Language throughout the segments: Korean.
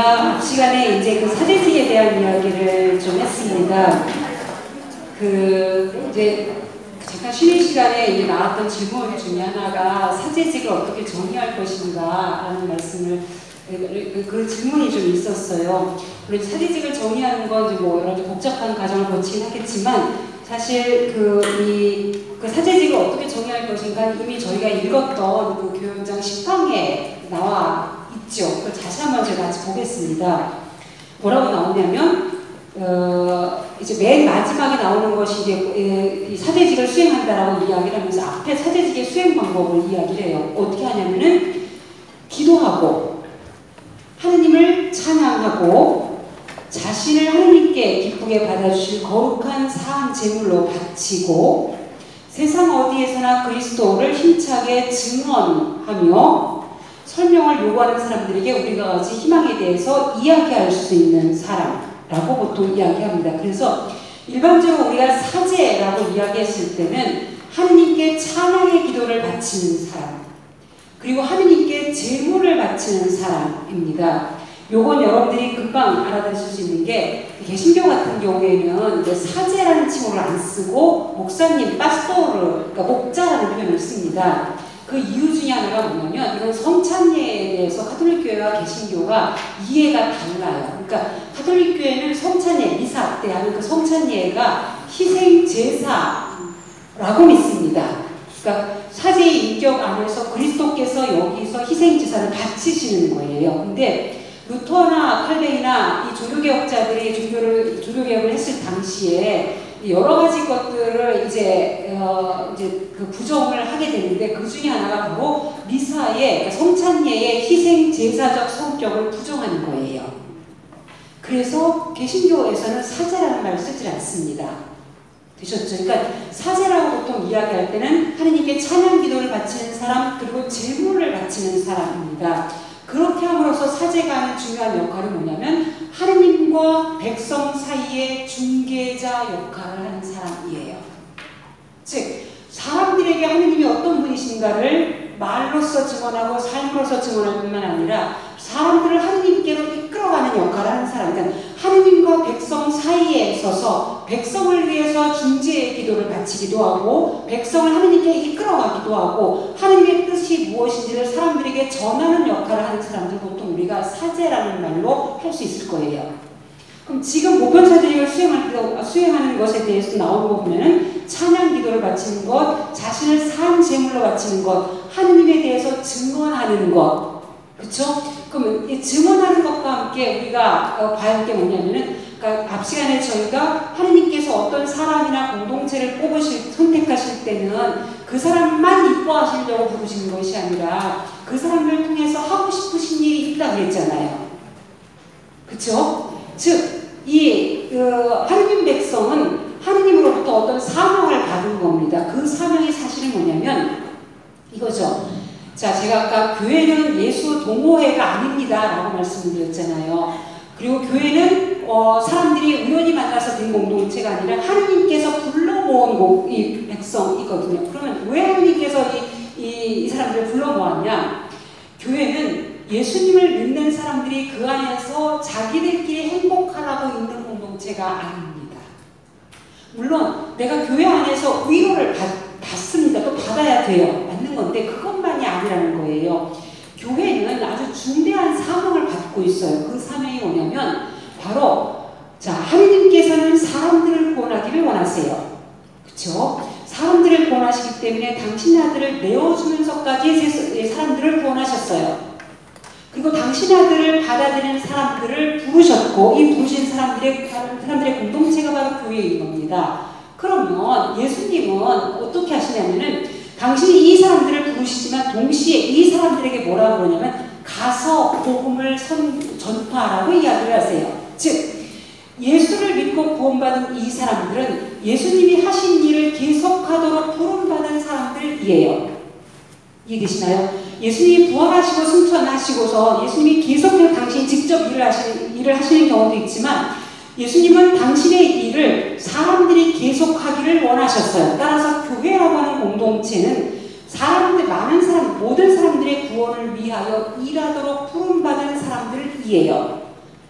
제가 앞 시간에 이제 그 사제직에 대한 이야기를 좀 했습니다. 그 이제 잠깐 쉬는 시간에 나왔던 질문 중에 하나가 사제직을 어떻게 정의할 것인가 라는 말씀을 그, 그 질문이 좀 있었어요. 물론 사제직을 정의하는 건뭐 여러 가지 복잡한 과정을 거치긴 하겠지만 사실 그이 그 사제직을 어떻게 정의할 것인가 이미 저희가 읽었던 그 교육장 10항에 나와 있죠. 그걸 다시 한번 제가 같이 보겠습니다. 뭐라고 나오냐면 어, 이제 맨 마지막에 나오는 것이 이제 이 사제직을 수행한다라고 이야기를 하면서 앞에 사제직의 수행 방법을 이야기를 해요. 어떻게 하냐면은 기도하고 하느님을 찬양하고 자신을 하느님께 기쁘게 받아주실 거룩한 사한 제물로 바치고 세상 어디에서나 그리스도를 힘차게 증언하며 설명을 요구하는 사람들에게 우리가 가지 희망에 대해서 이야기할 수 있는 사람라고 보통 이야기합니다. 그래서 일반적으로 우리가 사제라고 이야기했을 때는 하느님께 찬양의 기도를 바치는 사람, 그리고 하느님께 제물을 바치는 사람입니다. 요건 여러분들이 금방 알아들으실 수 있는 게 개신교 같은 경우에는 사제라는 칭호를 안 쓰고 목사님, 파스토르, 그러니까 목자라는 표현을 씁니다. 그 이유 중에 하나가 뭐냐면 이런 성찬례에 대해서 카톨릭 교회와 개신교가 이해가 달라요. 그러니까 카톨릭 교회는 성찬례, 미사 때 하는 그 성찬례가 희생 제사라고 믿습니다. 그러니까 사제의 인격 안에서 그리스도께서 여기서 희생 제사를 바치시는 거예요. 근데 루터나 칼뱅이나 이 종교개혁자들이 종교를 종교개혁을 했을 당시에 여러 가지 것들을 이제 어 이제 그 부정을 하게 되는데 그 중에 하나가 바로 미사의 그러니까 성찬례의 희생 제사적 성격을 부정하는 거예요. 그래서 개신교에서는 사제라는 말을 쓰지 않습니다. 되셨죠? 그러니까 사제라고 보통 이야기할 때는 하느님께 찬양 기도를 바치는 사람 그리고 제물을 바치는 사람입니다. 그렇게 함으로써 사제가 하는 중요한 역할은 뭐냐면 하느님과 백성 사이의 중개자 역할을 하는 사람이에요. 즉 사람들에게 하느님이 어떤 분이신가를 말로써 증언하고 삶으로서 증언할 뿐만 아니라 사람들을 하느님께로 이끌어가는 역할을 하는 사람. 그러니까 하느님과 백성 사이에 서서 백성을 위해서 중재의 기도를 바치기도 하고 백성을 하느님께 이끌어가기도 하고 하느님의 뜻이 무엇인지를 사람들에게 전하는 역할을 하는 사람들 보통 우리가 사제라는 말로 할 수 있을 거예요. 그럼 지금 보편사제를 수행할, 수행하는 것에 대해서 나오는 거 보면은 찬양 기도를 바치는 것, 자신을 산 제물로 바치는 것, 하느님에 대해서 증언하는 것, 그렇죠? 그럼 이 증언하는 것과 함께 우리가 어, 봐야 할 게 뭐냐면은 그러니까 앞 시간에 저희가 하느님께서 어떤 사람이나 공동체를 뽑으실 선택하실 때는 그 사람만 이뻐하시려고 부르시는 것이 아니라 그 사람을 통해서 하고 싶으신 일이 있다 그랬잖아요. 그렇죠? 즉 이, 그, 하느님 백성은 하느님으로부터 어떤 사명을 받은 겁니다. 그 사명이 사실은 뭐냐면 이거죠. 자, 제가 아까 교회는 예수 동호회가 아닙니다. 라고 말씀드렸잖아요. 그리고 교회는 어, 사람들이 우연히 만나서 된 공동체가 아니라 하느님께서 불러 모은 이 백성이거든요. 그러면 왜 하느님께서 이, 이, 이 사람들을 불러 모았냐? 교회는 예수님을 믿는 사람들이 그 안에서 자기들끼리 행복하라고 있는 공동체가 아닙니다. 물론 내가 교회 안에서 위로를 받, 받습니다. 또 받아야 돼요. 맞는 건데 그것만이 아니라는 거예요. 교회는 아주 중대한 사명을 받고 있어요. 그 사명이 뭐냐면 바로 자 하느님께서는 사람들을 구원하기를 원하세요. 그렇죠? 사람들을 구원하시기 때문에 당신 아들을 내어주면서까지 사람들을 구원하셨어요. 그리고 당신 아들을 받아들이는 사람들을 부르셨고 이 부르신 사람들의 사람들의 공동체가 바로 교회인 겁니다. 그러면 예수님은 어떻게 하시냐면은 당신이 이 사람들을 부르시지만 동시에 이 사람들에게 뭐라고 그러냐면 가서 복음을 선, 전파하라고 이야기를 하세요. 즉 예수를 믿고 구원받은 이 사람들은 예수님이 하신 일을 계속하도록 부름받은 사람들이에요. 이해되시나요? 예수님이 부활하시고 승천하시고서 예수님이 계속해서 당신이 직접 일을 하시는, 일을 하시는 경우도 있지만 예수님은 당신의 일을 사람들이 계속하기를 원하셨어요. 따라서 교회라고 하는 공동체는 사람들, 많은 사람, 모든 사람들의 구원을 위하여 일하도록 부름받은 사람들이에요.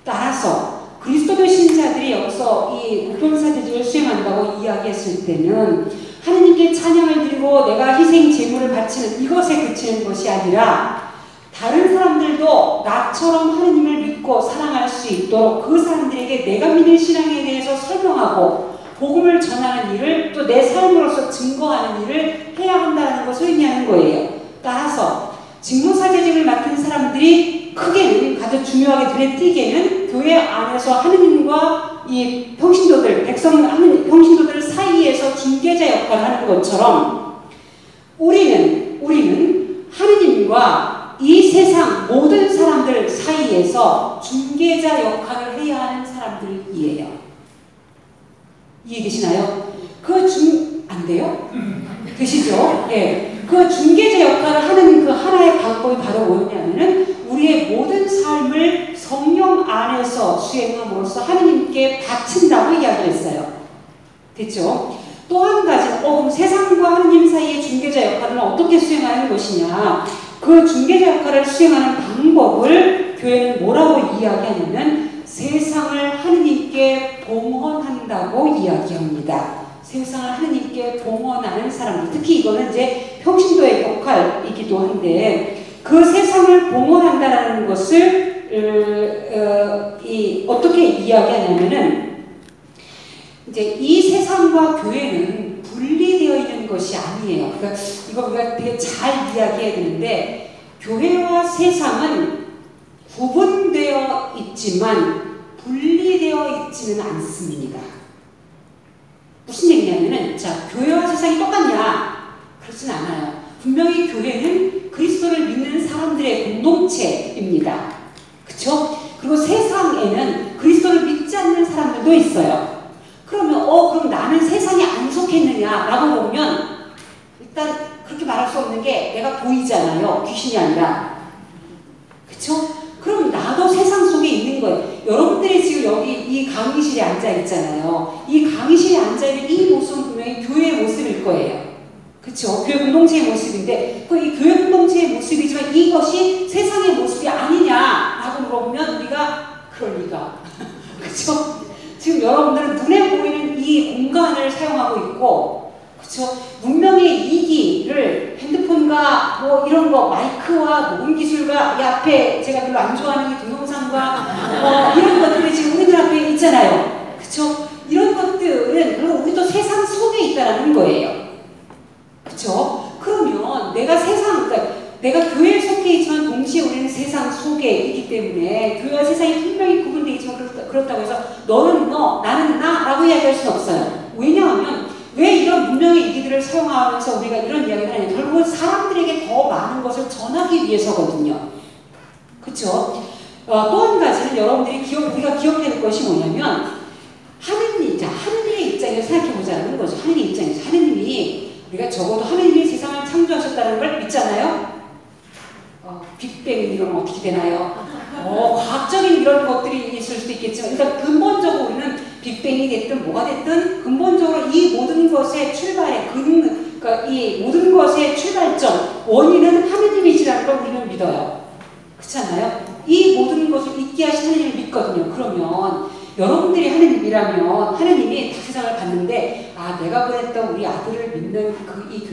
따라서 그리스도교 신자들이 여기서 이 국경사제직을 수행한다고 이야기했을 때는 하느님께 찬양을 드리고 내가 희생 제물을 바치는 이것에 그치는 것이 아니라 다른 사람들도 나처럼 하느님을 믿고 사랑할 수 있도록 그 사람들에게 내가 믿는 신앙에 대해서 설명하고 복음을 전하는 일을 또 내 삶으로서 증거하는 일을 해야 한다는 것을 의미하는 거예요. 따라서 직무사제직을 맡은 사람들이 크게는 가장 중요하게 눈에 띄게는 교회 안에서 하느님과 이 평신도들, 백성 하는 평신도들 사이에서 중개자 역할을 하는 것처럼 우리는 우리는 하느님과 이 세상 모든 사람들 사이에서 중개자 역할을 해야 하는 사람들이에요. 이해 되시나요? 그 중, 안 돼요? 되시죠? 예. 그 중개자 역할을 하는 그 하나의 방법이 바로 뭐냐면은 우리의 모든 삶을 성령 안에서 수행함으로써 하느님께 바친다고 이야기했어요. 됐죠? 또 한 가지, 어, 그럼 세상과 하느님 사이의 중개자 역할은 어떻게 수행하는 것이냐? 그 중개자 역할을 수행하는 방법을 교회는 뭐라고 이야기하냐면 세상을 하느님께 봉헌한다고 이야기합니다. 세상을 하느님께 봉헌하는 사람들, 특히 이거는 이제 평신도의 역할이기도 한데 그 세상을 봉헌한다는 것을 어, 어, 이, 어떻게 이야기하냐면은 이제 이 세상과 교회는 분리되어 것이 아니에요. 그러니까 이거 우리가 되게 잘 이야기해야 되는데 교회와 세상은 구분되어 있지만 분리되어 있지는 않습니다. 무슨 얘기냐면은 자 교회와 세상이 똑같냐? 그렇진 않아요. 분명히 교회는 그리스도를 믿는 사람들의 공동체입니다. 그렇죠? 그리고 세상에는 그리스도를 믿지 않는 사람들도 있어요. 그러면 어 그럼 나는 세상에 안 속했느냐라고 보면 일단 그렇게 말할 수 없는 게 내가 보이잖아요. 귀신이 아니라. 그렇죠? 그럼 나도 세상 속에 있는 거예요. 여러분들이 지금 여기 이 강의실에 앉아 있잖아요. 이 강의실에 앉아 있는 이 모습은 분명히 교회의 모습일 거예요. 그렇죠? 교회 공동체의 모습인데 그 이 교회 공동체의 모습이지만 이것이 세상의 모습이 아니냐라고 물어보면 우리가 그럴 리가. 그렇죠? 지금 여러분들은 눈에 보이는 이 공간을 사용하고 있고 그렇죠? 문명의 이기를 핸드폰과 뭐 이런 거 마이크와 녹음 기술과 이 앞에 제가 별로 안 좋아하는 동영상과 뭐 이런 것들이 지금 우리들 앞에 있잖아요. 그렇죠? 이런 것들은 그럼 우리도 세상 속에 있다라는 거예요. 그렇죠? 그러면 내가 세상 그러니까 내가 교회에 속해 있지만 동시에 우리는 세상 속에 있기 때문에 교회와 세상이 분명히 구분되어 있지만 그렇다, 그렇다고 해서 너는 너, 나는 나 라고 이야기할 수는 없어요. 왜냐하면 왜 이런 문명의 이기들을 사용하면서 우리가 이런 이야기를 하냐 결국은 사람들에게 더 많은 것을 전하기 위해서거든요. 그렇죠? 어, 또한 가지는 여러분들이 기억, 우리가 기억해야 될 것이 뭐냐면 하느님, 자 하느님의 입장에서 생각해 보자는 거죠. 하느님 입장에서 하느님이 우리가 적어도 하느님이 세상을 창조하셨다는 걸 믿잖아요. 어, 빅뱅 이런 어떻게 되나요? 어, 과학적인 이런 것들이 있을 수도 있겠지만 일단 근본적으로 우리는 빅뱅이 됐든 뭐가 됐든 근본적으로 이 모든 것의 출발의 근, 그러니까 이 모든 것의 출발점 원인은 하느님이시라는 걸 우리는 믿어요. 그렇지 않나요? 이 모든 것을 있게 하신 하느님을 믿거든요. 그러면 여러분들이 하느님이라면 하느님이 세상을 봤는데 아 내가 보냈던 우리 아들을 믿는 그이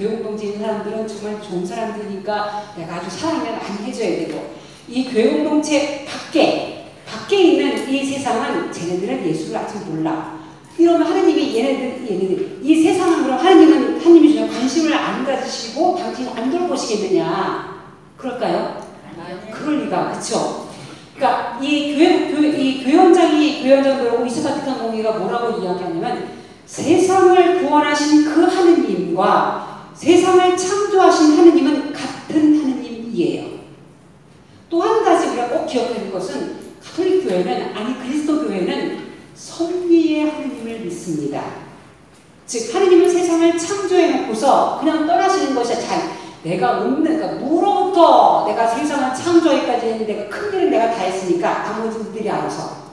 있는 사람들은 정말 좋은 사람들이니까 내가 아주 사랑을 많이 해줘야 되고 이 교회 공동체 밖에 밖에 있는 이 세상은 쟤네들은 예수를 아직 몰라. 이러면 하느님이 얘네들 얘네들 이 세상은 그럼 하느님은 하느님이 주는 관심을 안 가지시고 당신 안 돌보시겠느냐? 그럴까요? 그럴 리가 그렇죠. 그러니까 이 교회 교회 이 교회원장이 교회원장도 이스바티칸 공의가 뭐라고 이야기하냐면 세상을 구원하신 그 하느님과 세상을 창조하신 하느님은 같은 하느님이에요. 또 한 가지 우리가 꼭 기억해야 될 것은 가톨릭 교회는 아니 그리스도 교회는 섭리의 하느님을 믿습니다. 즉 하느님은 세상을 창조해 놓고서 그냥 떠나시는 것이 잘 내가 없는 그러니까 무로부터 내가 세상을 했는데 내가 큰 일은 내가 다 했으니까 나머지 들이 알아서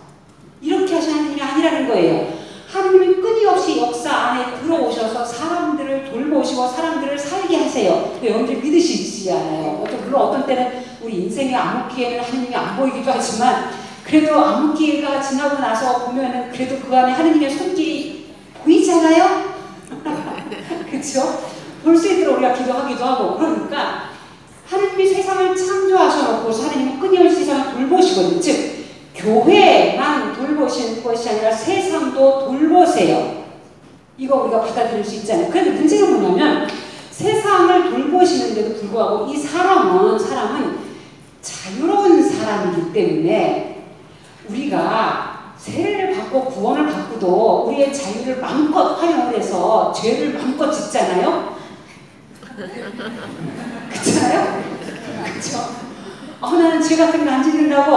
이렇게 하시는 하느님이 아니라는 거예요. 하느님이 끊임없이 역사 안에 들어오셔서 사람들을 돌보시고 사람들을 살게 하세요. 여러분들 믿으시지 않아요. 어떤, 물론 어떤 때는 우리 인생의 암흑기에는 하느님이 안 보이기도 하지만 그래도 암흑기가 지나고 나서 보면은 그래도 그 안에 하느님의 손길이 보이잖아요? 그렇죠? 볼 수 있도록 우리가 기도하기도 하고 그러니까 하느님이 세상을 창조하셔놓고 하느님은 끊임없이 세상을 돌보시거든요. 즉 교회만 돌보시는 것이 아니라 세상도 돌보세요. 이거 우리가 받아들일 수 있잖아요. 그런데 문제가 뭐냐면 세상을 돌보시는데도 불구하고 이 사람은 사람은 자유로운 사람이기 때문에 우리가 세례를 받고 구원을 받고도 우리의 자유를 마음껏 활용을 해서 죄를 마음껏 짓잖아요. 그렇잖아요? 그렇죠? 어, 나는 죄 같은 거안 짓는다고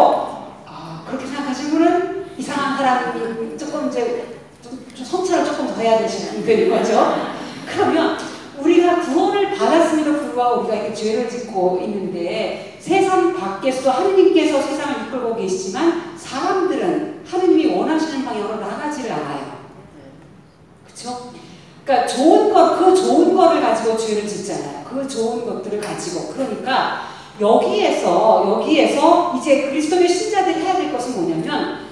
아, 그렇게 생각하시는 분은 이상한 사람이 조금 이제 좀, 좀 성찰을 조금 더 해야 되시는 분인 거죠. 그러면 우리가 구원을 받았음에도 불구하고 우리가 이렇게 죄를 짓고 있는데 세상 밖에서 하느님께서 세상을 이끌고 계시지만 사람들은 하느님이 원하시는 방향으로 나가지를 않아요. 그렇죠? 그러니까 좋은 것, 그 좋은 거를 가지고 죄를 짓잖아요. 그 좋은 것들을 가지고. 그러니까 여기에서 여기에서 이제 그리스도의 신자들이 해야 될 것은 뭐냐면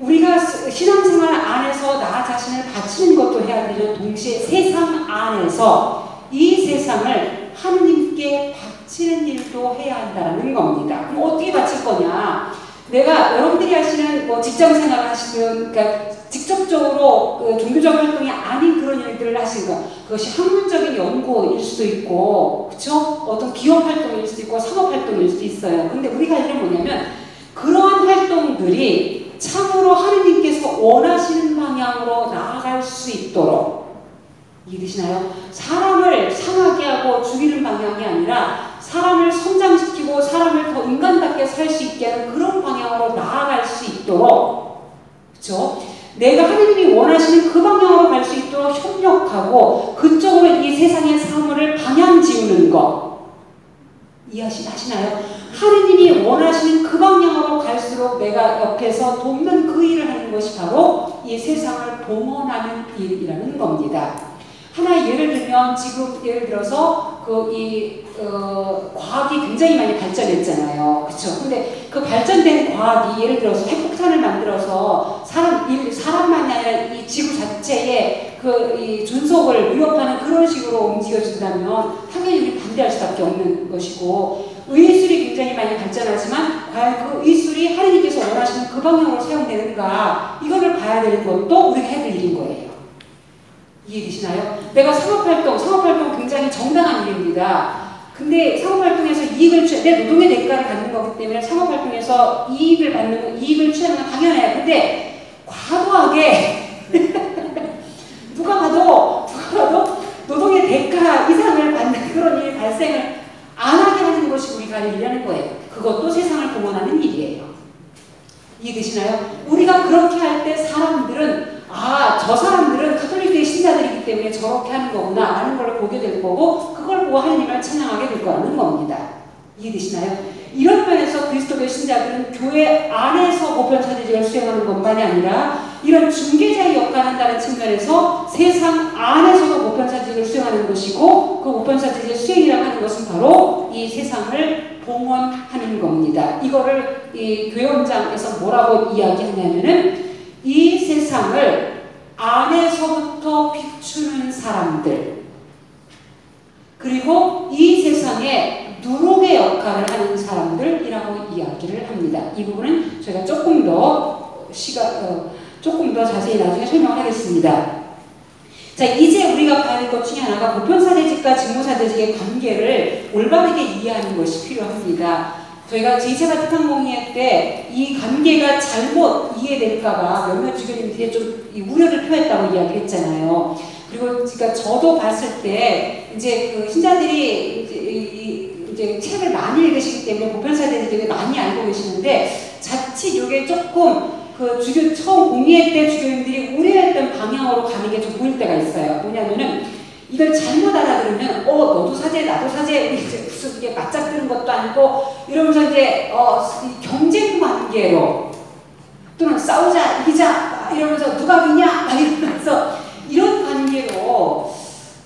우리가 신앙생활 안에서 나 자신을 바치는 것도 해야 되는 동시에 세상 안에서 이 세상을 하느님께 바치는 일도 해야 한다는 겁니다. 그럼 어떻게 바칠 거냐? 내가 여러분들이 하시는 뭐 직장 생활을 하시는 그러니까 직접적으로 그 종교적 활동이 아닌 그런 일들을 하시는 거 그것이 학문적인 연구일 수도 있고 그렇죠? 어떤 기업 활동일 수도 있고 상업 활동일 수도 있어요. 근데 우리가 할 일은 뭐냐면 그러한 활동들이 참으로 하느님께서 원하시는 방향으로 나아갈 수 있도록 이해되시나요? 사람을 상하게 하고 죽이는 방향이 아니라 사람을 성장시 키고 사람을 더 인간답게 살 수 있게 하는 그런 방향으로 나아갈 수 있도록 그렇죠? 내가 하느님이 원하시는 그 방향으로 갈 수 있도록 협력하고 그쪽으로 이 세상의 사물을 방향 지우는 것 이해하시나요? 하느님이 원하시는 그 방향으로 갈수록 내가 옆에서 돕는 그 일을 하는 것이 바로 이 세상을 봉헌하는 일이라는 겁니다. 하나 예를 들면 지금 예를 들어서 그 이 어, 과학이 굉장히 많이 발전했잖아요. 그렇죠? 근데 그 발전된 과학이 예를 들어서 핵폭탄을 만들어서 사람 일, 사람만이 아니라 이 지구 자체의 그 이 존속을 위협하는 그런 식으로 움직여진다면 당연히 우리 반대할 수밖에 없는 것이고 의술이 굉장히 많이 발전하지만 과연 그 의술이 하느님께서 원하시는 그 방향으로 사용되는가 이거를 봐야 되는 것도 우리가 될 일인 거예요. 이해되시나요? 내가 상업활동, 상업활동 굉장히 정당한 일입니다. 근데 상업활동에서 이익을 취, 내 노동의 대가를 받는 거기 때문에 상업활동에서 이익을 받는, 이익을 취하는 건 당연해요. 근데 과도하게 누가 봐도, 누가 봐도 노동의 대가 이상을 받는 그런 일이 발생을 안 하게 하는 것이 우리가 할 일이라는 거예요. 그것도 세상을 공헌하는 일이에요. 이해되시나요? 우리가 그렇게 할 때 사람들은 아, 저 사람들은 카톨릭교의 신자들이기 때문에 저렇게 하는 거구나 라는 걸 보게 될 거고 그걸 보고 하나님을 찬양하게 될 거라는 겁니다. 이해되시나요? 이런 면에서 그리스도교 신자들은 교회 안에서 보편 차지직을 수행하는 것만이 아니라 이런 중개자의 역할을 한다는 측면에서 세상 안에서도 보편 차지직을 수행하는 것이고 그 보편 차지직의 수행이라고 하는 것은 바로 이 세상을 봉헌하는 겁니다. 이거를 이 교회원장에서 뭐라고 이야기하냐면은 이 세상을 안에서부터 비추는 사람들 그리고 이 세상에 누룩의 역할을 하는 사람들이라고 이야기를 합니다. 이 부분은 제가 조금 더 시간 어, 조금 더 자세히 나중에 설명을 하겠습니다. 자 이제 우리가 봐야 될 것 중에 하나가 보편사대직과 직무사대직의 관계를 올바르게 이해하는 것이 필요합니다. 저희가 제2차 바티칸 공의회 때이 관계가 잘못 이해될까봐 몇몇 주교님들이 좀 우려를 표했다고 이야기했잖아요. 그리고 그러니까 저도 봤을 때 이제 그 신자들이 이제, 이제 책을 많이 읽으시기 때문에 보편사대에 되게 많이 알고 계시는데 자칫 이게 조금 그 주교 처음 공의회 때 주교님들이 우려했던 방향으로 가는 게 좀 보일 때가 있어요. 뭐냐면은 이걸 잘못 알아들으면 어 너도 사제 나도 사제 이제 무슨 이게 맞짝뜨는 것도 아니고 이러면서 이제 어 경쟁 관계로 또는 싸우자 이기자 이러면서 누가 위냐 이러면서 이런 관계로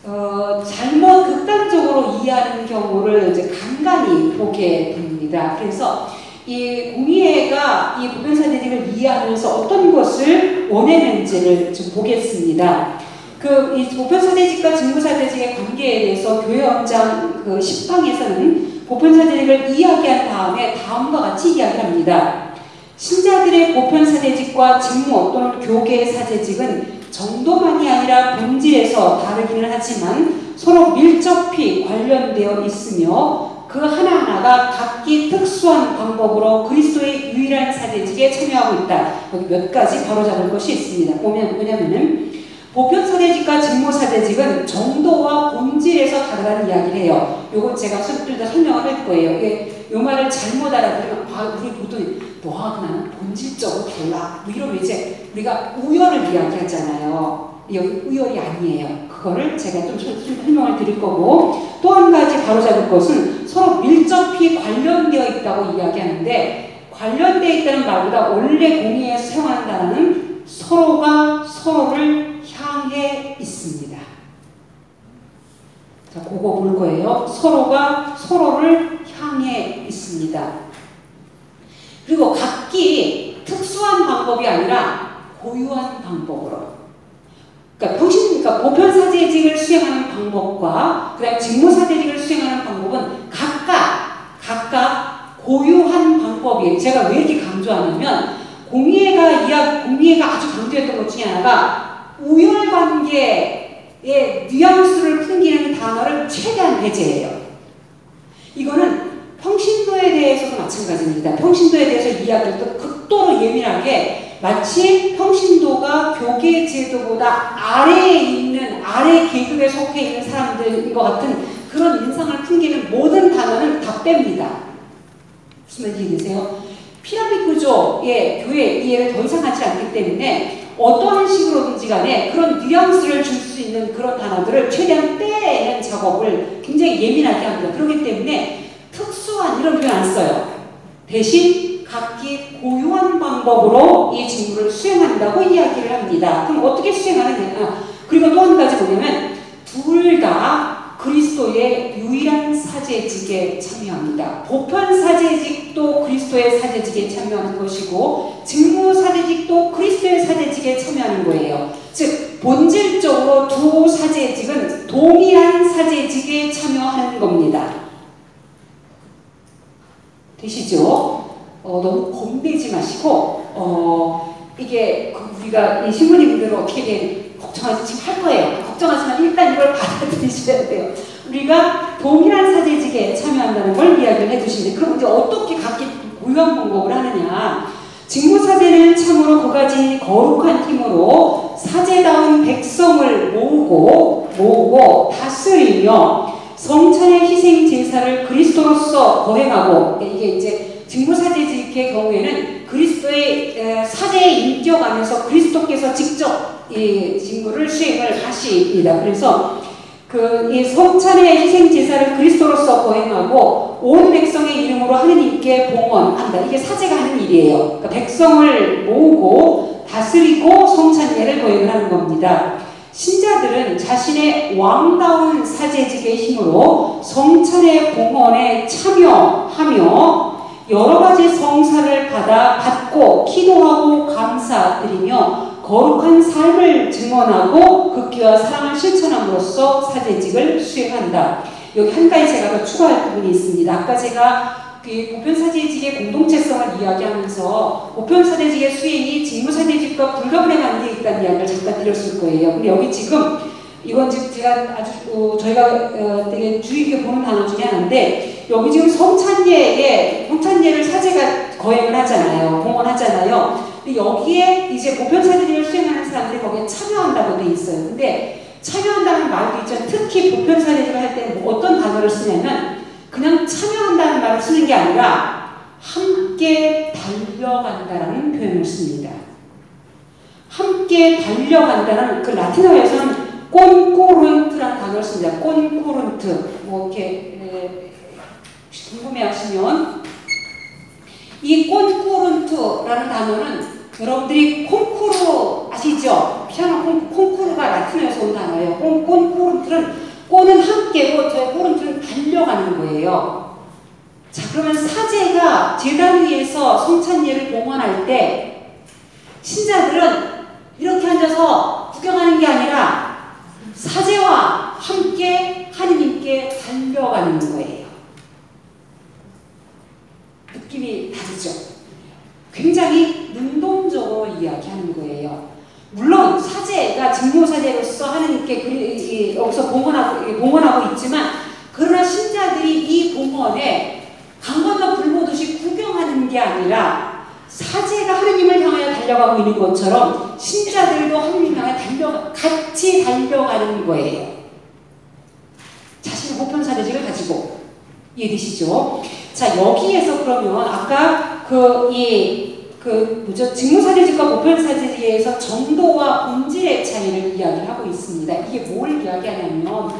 어 잘못 극단적으로 이해하는 경우를 이제 간간히 보게 됩니다. 그래서 이 공의회가 이 보편사대직을 이해하면서 어떤 것을 원했는지를 좀 보겠습니다. 그 이 보편사대직과 직무사대직의 관계에 대해서 교회원장 그 10항에서는 보편사대직을 이야기한 다음에 다음과 같이 이야기합니다. 신자들의 보편사대직과 직무 또는 교계 사대직은 정도만이 아니라 본질에서 다르기는 하지만 서로 밀접히 관련되어 있으며 그 하나하나가 각기 특수한 방법으로 그리스도의 유일한 사대직에 참여하고 있다. 여기 몇 가지 바로잡을 것이 있습니다. 보면 뭐냐면은 보편 사대직과 직무 사대직은 정도와 본질에서 다르다는 이야기를 해요. 요건 제가 좀더 설명을 할 거예요. 이게 요 말을 잘못 알아들으면 아 우리 보통 너하고 나는 본질적으로 달라. 뭐 이러면 이제 우리가 우열을 이야기하잖아요. 여기 우열이 아니에요. 그거를 제가 좀, 좀 설명을 드릴 거고 또 한 가지 바로잡을 것은 서로 밀접히 관련되어 있다고 이야기하는데 관련되어 있다는 말보다 원래 공의에서 사용하는 단어는 서로가 서로를 향해 있습니다. 자, 그거 볼 거예요. 서로가 서로를 향해 있습니다. 그리고 각기 특수한 방법이 아니라 고유한 방법으로. 그러니까 평신, 그러니까 보편사제직을 수행하는 방법과 그다음 직무사제직을 수행하는 방법은 각각 각각 고유한 방법이에요. 제가 왜 이렇게 강조하냐면 공의회가 이야 공의회가 아주 강조했던 것 중에 하나가 우열관계의 뉘앙스를 풍기는 단어를 최대한 배제해요. 이거는 평신도에 대해서도 마찬가지입니다. 평신도에 대해서 이야기할 때 극도로 예민하게 마치 평신도가 교계 제도보다 아래에 있는 아래 계급에 속해 있는 사람들인 것 같은 그런 인상을 풍기는 모든 단어는 다 뺍니다. 무슨 말인지 이해되세요? 피라미드 구조의 교회 이해를 더 이상 하지 않기 때문에 어떠한 식으로든지 간에 그런 뉘앙스를 줄 수 있는 그런 단어들을 최대한 빼내는 작업을 굉장히 예민하게 합니다. 그렇기 때문에 특수한 이런 표현 안 써요. 대신 각기 고유한 방법으로 이 직무를 수행한다고 이야기를 합니다. 그럼 어떻게 수행하느냐? 그리고 또 한 가지 뭐냐면 둘 다 그리스도의 유일한 사제직에 참여합니다. 보편 사제직도 그리스도의 사제직에 참여하는 것이고 직무 사제직도 그리스도의 사제직에 참여하는 거예요. 즉 본질적으로 두 사제직은 동일한 사제직에 참여하는 겁니다. 되시죠? 어, 너무 겁내지 마시고 어, 이게 그 우리가 이 신부님들 어떻게 걱정하지 지금 할 거예요. 걱정하지만 일단 이걸 받아들이셔야 돼요. 우리가 동일한 사제직에 참여한다는 걸 이야기를 해주시는데 그럼 이제 어떻게 각기 고유한 방법을 하느냐 직무사제는 참으로 그가지 거룩한 힘으로 사제다운 백성을 모으고 모으고 다스리며 성찬의 희생 제사를 그리스도로서 거행하고 이게 이제 직무사제직의 경우에는 그리스도의 사제의 인격 안에서 그리스도께서 직접 이 직무를 수행을 하십니다. 그래서 그이 성찬의 희생 제사를 그리스도로서 거행하고 온 백성의 이름으로 하느님께 봉헌한다. 이게 사제가 하는 일이에요. 그러니까 백성을 모으고 다스리고 성찬예를 거행을 하는 겁니다. 신자들은 자신의 왕다운 사제직의 힘으로 성찬의 봉헌에 참여하며 여러 가지 성사를 받아 받고 기도하고 감사드리며 거룩한 삶을 증언하고 극기와 사랑을 실천함으로써 사제직을 수행한다. 여기 한 가지 제가 더 추가할 부분이 있습니다. 아까 제가 그 보편사제직의 공동체성을 이야기하면서 보편사제직의 수행이 직무사제직과 불가분의 관계에 있다는 이야기를 잠깐 드렸을 거예요. 근데 여기 지금 이건 지금 제가 아주 어, 저희가 어, 되게 주의 깊게 보는 단어 중에 하나인데 여기 지금 성찬예에 성찬예를 사제가 거행을 하잖아요. 봉헌하잖아요. 근데 여기에 이제 보편사제직을 수행하는 사람들이 거기에 참여한다고 돼 있어요. 근데 참여한다는 말도 있죠. 특히 보편사제직을 할 때는 뭐 어떤 단어를 쓰냐면 그냥 참여한다는 말을 쓰는 게 아니라 함께 달려간다라는 표현을 씁니다. 함께 달려간다는 그 라틴어에서는 꼰코른트라는 단어를 씁니다. 꼰코른트. 뭐 이렇게 에, 궁금해하시면 이 꼰코른트라는 단어는 여러분들이 콩쿠르 아시죠? 피아노 콩, 콩쿠르가 라틴어에서 온 단어예요. 꼰, 꼰코른트는 꼰은 함께고 저 코른트는 달려가는 거예요. 자, 그러면 사제가 제단 위에서 성찬예를 봉헌할 때 신자들은 이렇게 앉아서 구경하는 게 아니라 사제와 함께 달려가는 거예요. 느낌이 다르죠? 굉장히 능동적으로 이야기하는 거예요. 물론 사제가 직무사제로서 하느님께 여기서 봉헌하고, 봉헌하고 있지만 그러나 신자들이 이 봉헌에 강 건너 불 보듯이 구경하는 게 아니라 사제가 하느님을 향하여 달려가고 있는 것처럼 신자들도 하느님 향해 달려 같이 달려가는 거예요. 자신의 보편 사제직을 가지고 이해되시죠? 자 여기에서 그러면 아까 그 이 그 뭐죠 직무사제직과 보편사제직에서 정도와 본질의 차이를 이야기하고 있습니다. 이게 뭘 이야기하냐면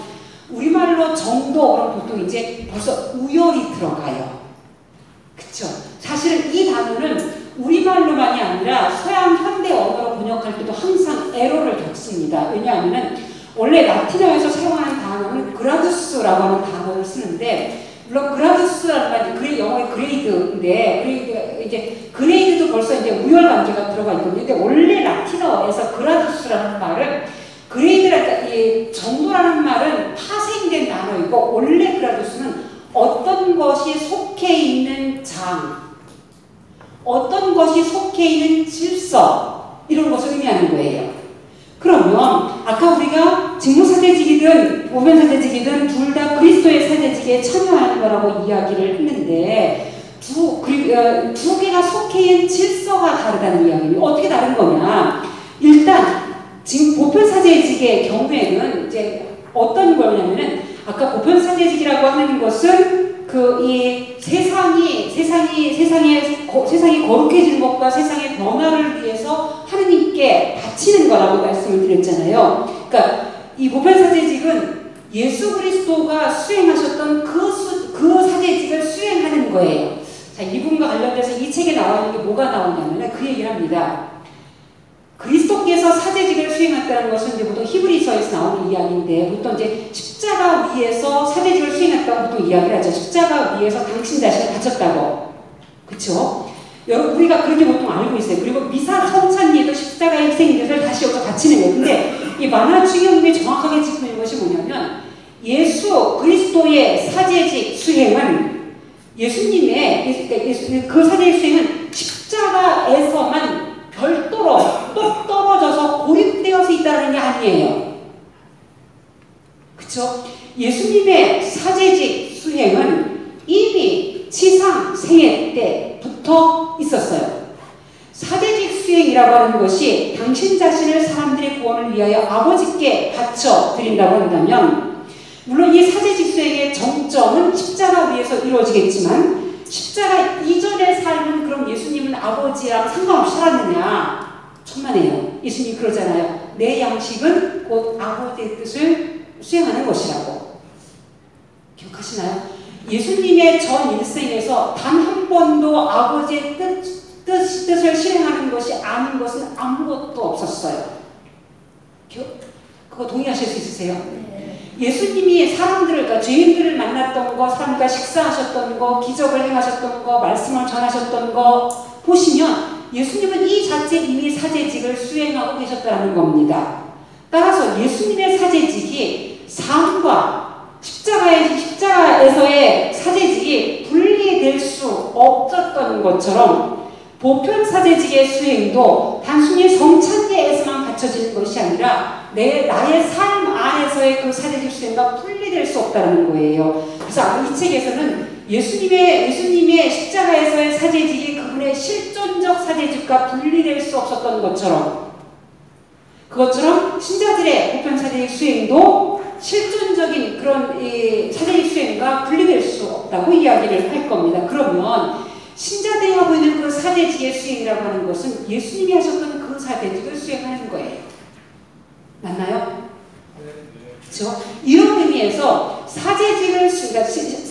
우리말로 정도 그럼 보통 이제 벌써 우열이 들어가요. 그쵸? 사실은 이 단어는 우리말로만이 아니라 서양 현대 언어로 번역할 때도 항상 애로를 겪습니다. 왜냐하면 원래 라틴어에서 사용하는 단어는 gradus라고 하는 단어를 쓰는데 물론 gradus라는 말이 그레 영어의 grade인데 grade 이제 grade도 벌써 이제 우열 관계가 들어가 있거든요. 근데 원래 라틴어에서 gradus라는 말은 그레이드라는 정도라는 말은 파생된 단어이고 원래 그라두스는 어떤 것이 속해 있는 장, 어떤 것이 속해 있는 질서 이런 것을 의미하는 거예요. 그러면 아까 우리가 직무사제직이든 보면사제직이든 둘 다 그리스도의 사제직에 참여하는 거라고 이야기를 했는데 두, 그, 어, 두 개가 속해 있는 질서가 다르다는 이야기입니다. 어떻게 다른 거냐? 일단 지금 보편사제직의 경우에는 이제 어떤 거냐면은 아까 보편사제직이라고 하는 것은 그 이 세상이 세상이 세상에 거, 세상이 거룩해지는 것과 세상의 변화를 위해서 하느님께 바치는 거라고 말씀을 드렸잖아요. 그러니까 이 보편사제직은 예수 그리스도가 수행하셨던 그, 수, 그 사제직을 수행하는 거예요. 자, 이분과 관련돼서 이 책에 나와 있는 게 뭐가 나오냐면 그 얘기를 합니다. 그리스도께서 사제직을 수행했다는 것은 이제 보통 히브리서에서 나오는 이야기인데 보통 이제 십자가 위에서 사제직을 수행했다고 보통 이야기를 하죠. 십자가 위에서 당신 자신을 바쳤다고. 그쵸? 여러분 우리가 그렇게 보통 알고 있어요. 그리고 미사 성찬예도 십자가의 희생들을 다시 여기서 바치는 거예요. 근데 이 만화 추경에 정확하게 짚고 있는 것이 뭐냐면 예수 그리스도의 사제직 수행은 예수님의 그러니까 그 사제직 수행은 십자가에서만 별도로 또 떨어져서 고립되어서 있다는 게 아니에요. 그쵸? 예수님의 사제직 수행은 이미 지상 생애 때부터 있었어요. 사제직 수행이라고 하는 것이 당신 자신을 사람들의 구원을 위하여 아버지께 바쳐 드린다고 한다면 물론 이 사제직 수행의 정점은 십자가 위에서 이루어지겠지만 십자가 이전의 삶은 그럼 예수님은 아버지랑 상관없이 살았느냐? 천만에요. 예수님 그러잖아요. 내 양식은 곧 아버지의 뜻을 수행하는 것이라고. 기억하시나요? 예수님의 전 일생에서 단 한 번도 아버지의 뜻, 뜻, 뜻을 실행하는 것이 아닌 것은 아무것도 없었어요. 그거 동의하실 수 있으세요? 예수님이 사람들을, 그러니까 죄인들을 만났던 거, 사람과 식사하셨던 거, 기적을 행하셨던 거, 말씀을 전하셨던 거 보시면 예수님은 이 자체 이미 사제직을 수행하고 계셨다는 겁니다. 따라서 예수님의 사제직이 삶과 십자가의, 십자가에서의 사제직이 분리될 수 없었던 것처럼 보편 사제직의 수행도 단순히 성찬예에서만 갖춰지는 것이 아니라 내 나의 삶 안에서의 그 사제직 수행과 분리될 수 없다는 거예요. 그래서 이 책에서는 예수님의 예수님의 십자가에서의 사제직이 그분의 실존적 사제직과 분리될 수 없었던 것처럼 그것처럼 신자들의 보편 사제직 수행도 실존적인 그런 이 사제직 수행과 분리될 수 없다고 이야기를 할 겁니다. 그러면 신자들이 하고 있는 그 사대직의 수행이라고 하는 것은 예수님이 하셨던 그 사대직을 수행하는 거예요. 맞나요? 그렇죠? 이런 의미에서 사제직을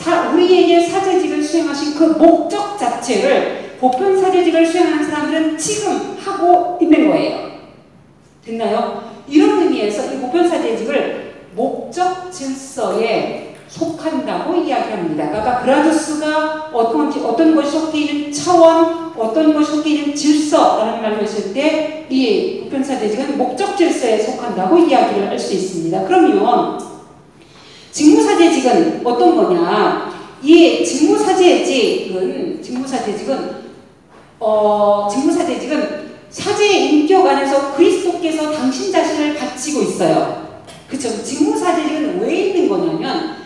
그러니까 우리에게 사제직을 수행하신 그 목적 자체를 보편 사제직을 수행하는 사람들은 지금 하고 있는 거예요. 됐나요? 이런 의미에서 이 보편 사제직을 목적 질서의 속한다고 이야기합니다. 그러니까 그라두스가 어떤, 어떤 것이 속해 있는 차원, 어떤 것이 속해 있는 질서라는 말로 했을 때 이 보편사 대직은 목적 질서에 속한다고 이야기를 할 수 있습니다. 그러면 직무사대직은 어떤 거냐? 이 직무사대직은 직무사대직은 어, 직무사대직은 사제의 인격 안에서 그리스도께서 당신 자신을 바치고 있어요. 그쵸? 직무사대직은 왜 있는 거냐면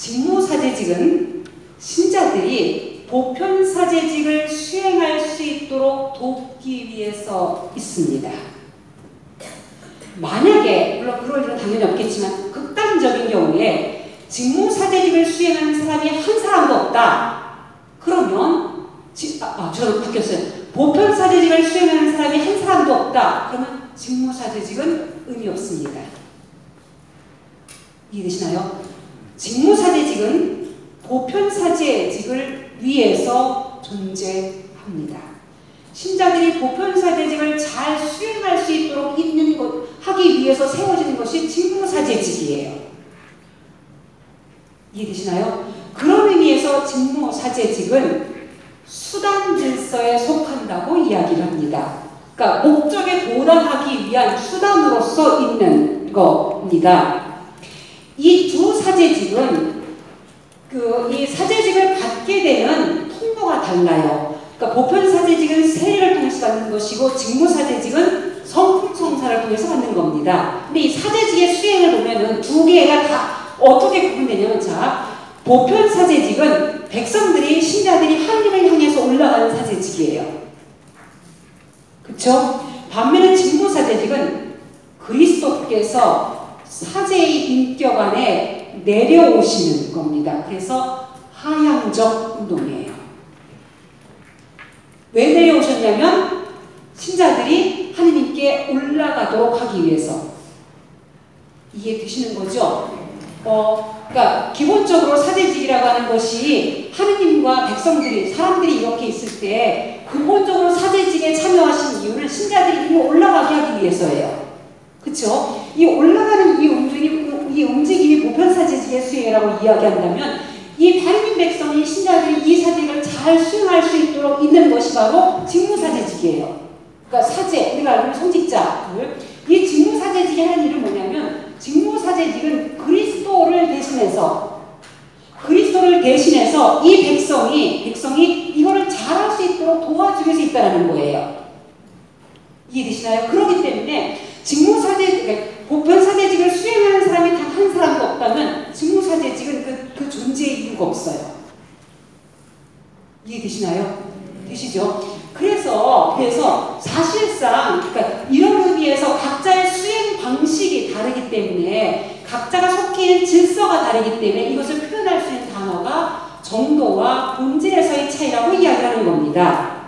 직무사제직은 신자들이 보편사제직을 수행할 수 있도록 돕기 위해서 있습니다. 만약에 물론 그럴 일은 당연히 없겠지만 극단적인 경우에 직무사제직을 수행하는 사람이 한 사람도 없다. 그러면 지, 아, 아 저는 바뀌었어요. 보편사제직을 수행하는 사람이 한 사람도 없다. 그러면 직무사제직은 의미 없습니다. 이해되시나요? 직무사제직은 보편사제직을 위해서 존재합니다. 신자들이 보편사제직을 잘 수행할 수 있도록 있는 것, 하기 위해서 세워지는 것이 직무사제직이에요. 이해되시나요? 그런 의미에서 직무사제직은 수단 질서에 속한다고 이야기를 합니다. 그러니까 목적에 도달하기 위한 수단으로서 있는 겁니다. 이 두 사제직은 그 이 사제직을 받게 되는 통로가 달라요. 그러니까 보편 사제직은 세례를 통해서 받는 것이고 직무 사제직은 성품성사를 통해서 받는 겁니다. 근데 이 사제직의 수행을 보면은 두 개가 다 어떻게 구분되냐면 자 보편 사제직은 백성들이 신자들이 하나님을 향해서 올라가는 사제직이에요. 그렇죠? 반면에 직무 사제직은 그리스도께서 사제의 인격 안에 내려오시는 겁니다. 그래서 하향적 운동이에요. 왜 내려오셨냐면 신자들이 하느님께 올라가도록 하기 위해서 이해되시는 거죠? 어, 그러니까 기본적으로 사제직이라고 하는 것이 하느님과 백성들이 사람들이 이렇게 있을 때 근본적으로 사제직에 참여하신 이유는 신자들이 올라가게 하기 위해서예요. 그렇죠? 이 올라가는 이 움직임, 이 움직임이 보편사제지의 수행이라고 이야기한다면 이 바르민 백성이 신자들이 이 사직을 잘 수행할 수 있도록 있는 것이 바로 직무사제직이에요. 그러니까 사제, 우리가 알고 있는 성직자들. 이 직무사제직이 하는 일은 뭐냐면 직무사제직은 그리스도를 대신해서 그리스도를 대신해서 이 백성이 백성이 이거를 잘할 수 있도록 도와주기 위해서 있다는 거예요. 이해되시나요? 그렇기 때문에 직무사제, 그러니까 보편사제직을 수행하는 사람이 단 한 사람도 없다면 직무사제직은 그, 그 존재의 이유가 없어요. 이해되시나요? 되시죠? 그래서, 그래서 사실상, 그러니까 이런 의미에서 각자의 수행 방식이 다르기 때문에 각자가 속해 있는 질서가 다르기 때문에 이것을 표현할 수 있는 단어가 정도와 본질에서의 차이라고 이야기하는 겁니다.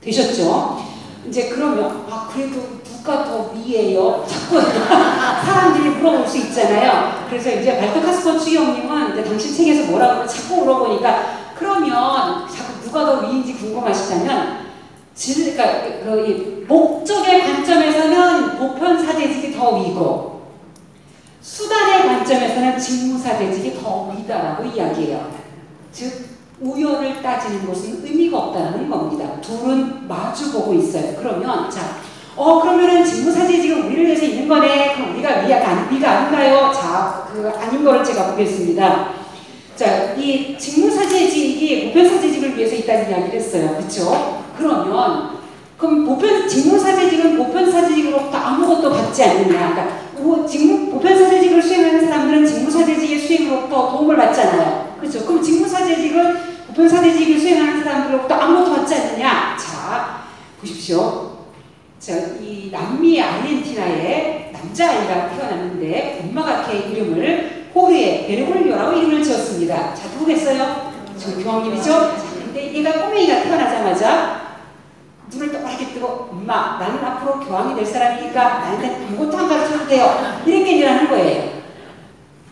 되셨죠? 이제 그러면, 아, 그래도 누가 더 위에요? 자꾸 사람들이 물어볼 수 있잖아요. 그래서 이제 발토카스코 추기형님은 이제 당신 책에서 뭐라고 자꾸 물어보니까 그러면 자꾸 누가 더 위인지 궁금하시다면 질, 그러니까 그, 목적의 관점에서는 보편 사대직이 더 위고 수단의 관점에서는 직무사대직이 더 위다라고 이야기해요. 즉 우열을 따지는 것은 의미가 없다는 겁니다. 둘은 마주보고 있어요. 그러면 자 어, 그러면은 직무사제직은 우리를 위해서 있는 거네. 그럼 우리가 위, 아, 위가 아닌가요? 자, 그 아닌 거를 제가 보겠습니다. 자, 이 직무사제직이 보편사제직을 위해서 있다는 이야기를 했어요. 그렇죠? 그러면 그럼 보편 직무사제직은 보편사제직으로부터 아무것도 받지 않느냐? 그러니까 직무 보편사제직을 수행하는 사람들은 직무사제직의 수행으로부터 도움을 받잖아요. 그렇죠? 그럼 직무사제직은 보편사제직을 수행하는 사람들로부터 아무것도 받지 않느냐? 자, 보십시오. 자, 이 남미 아르헨티나의 남자아이가 태어났는데 엄마가 걔 이름을 호르에 베르골리오라고 이름을 지었습니다. 자, 누구겠어요? 자, 근데 얘가 꼬맹이가 태어나자마자 눈을 똑바르게 뜨고 엄마 나는 앞으로 교황이 될 사람이니까 나한테 아무것도 안 가르쳐도 돼요. 이렇게 얘기를 하는 거예요.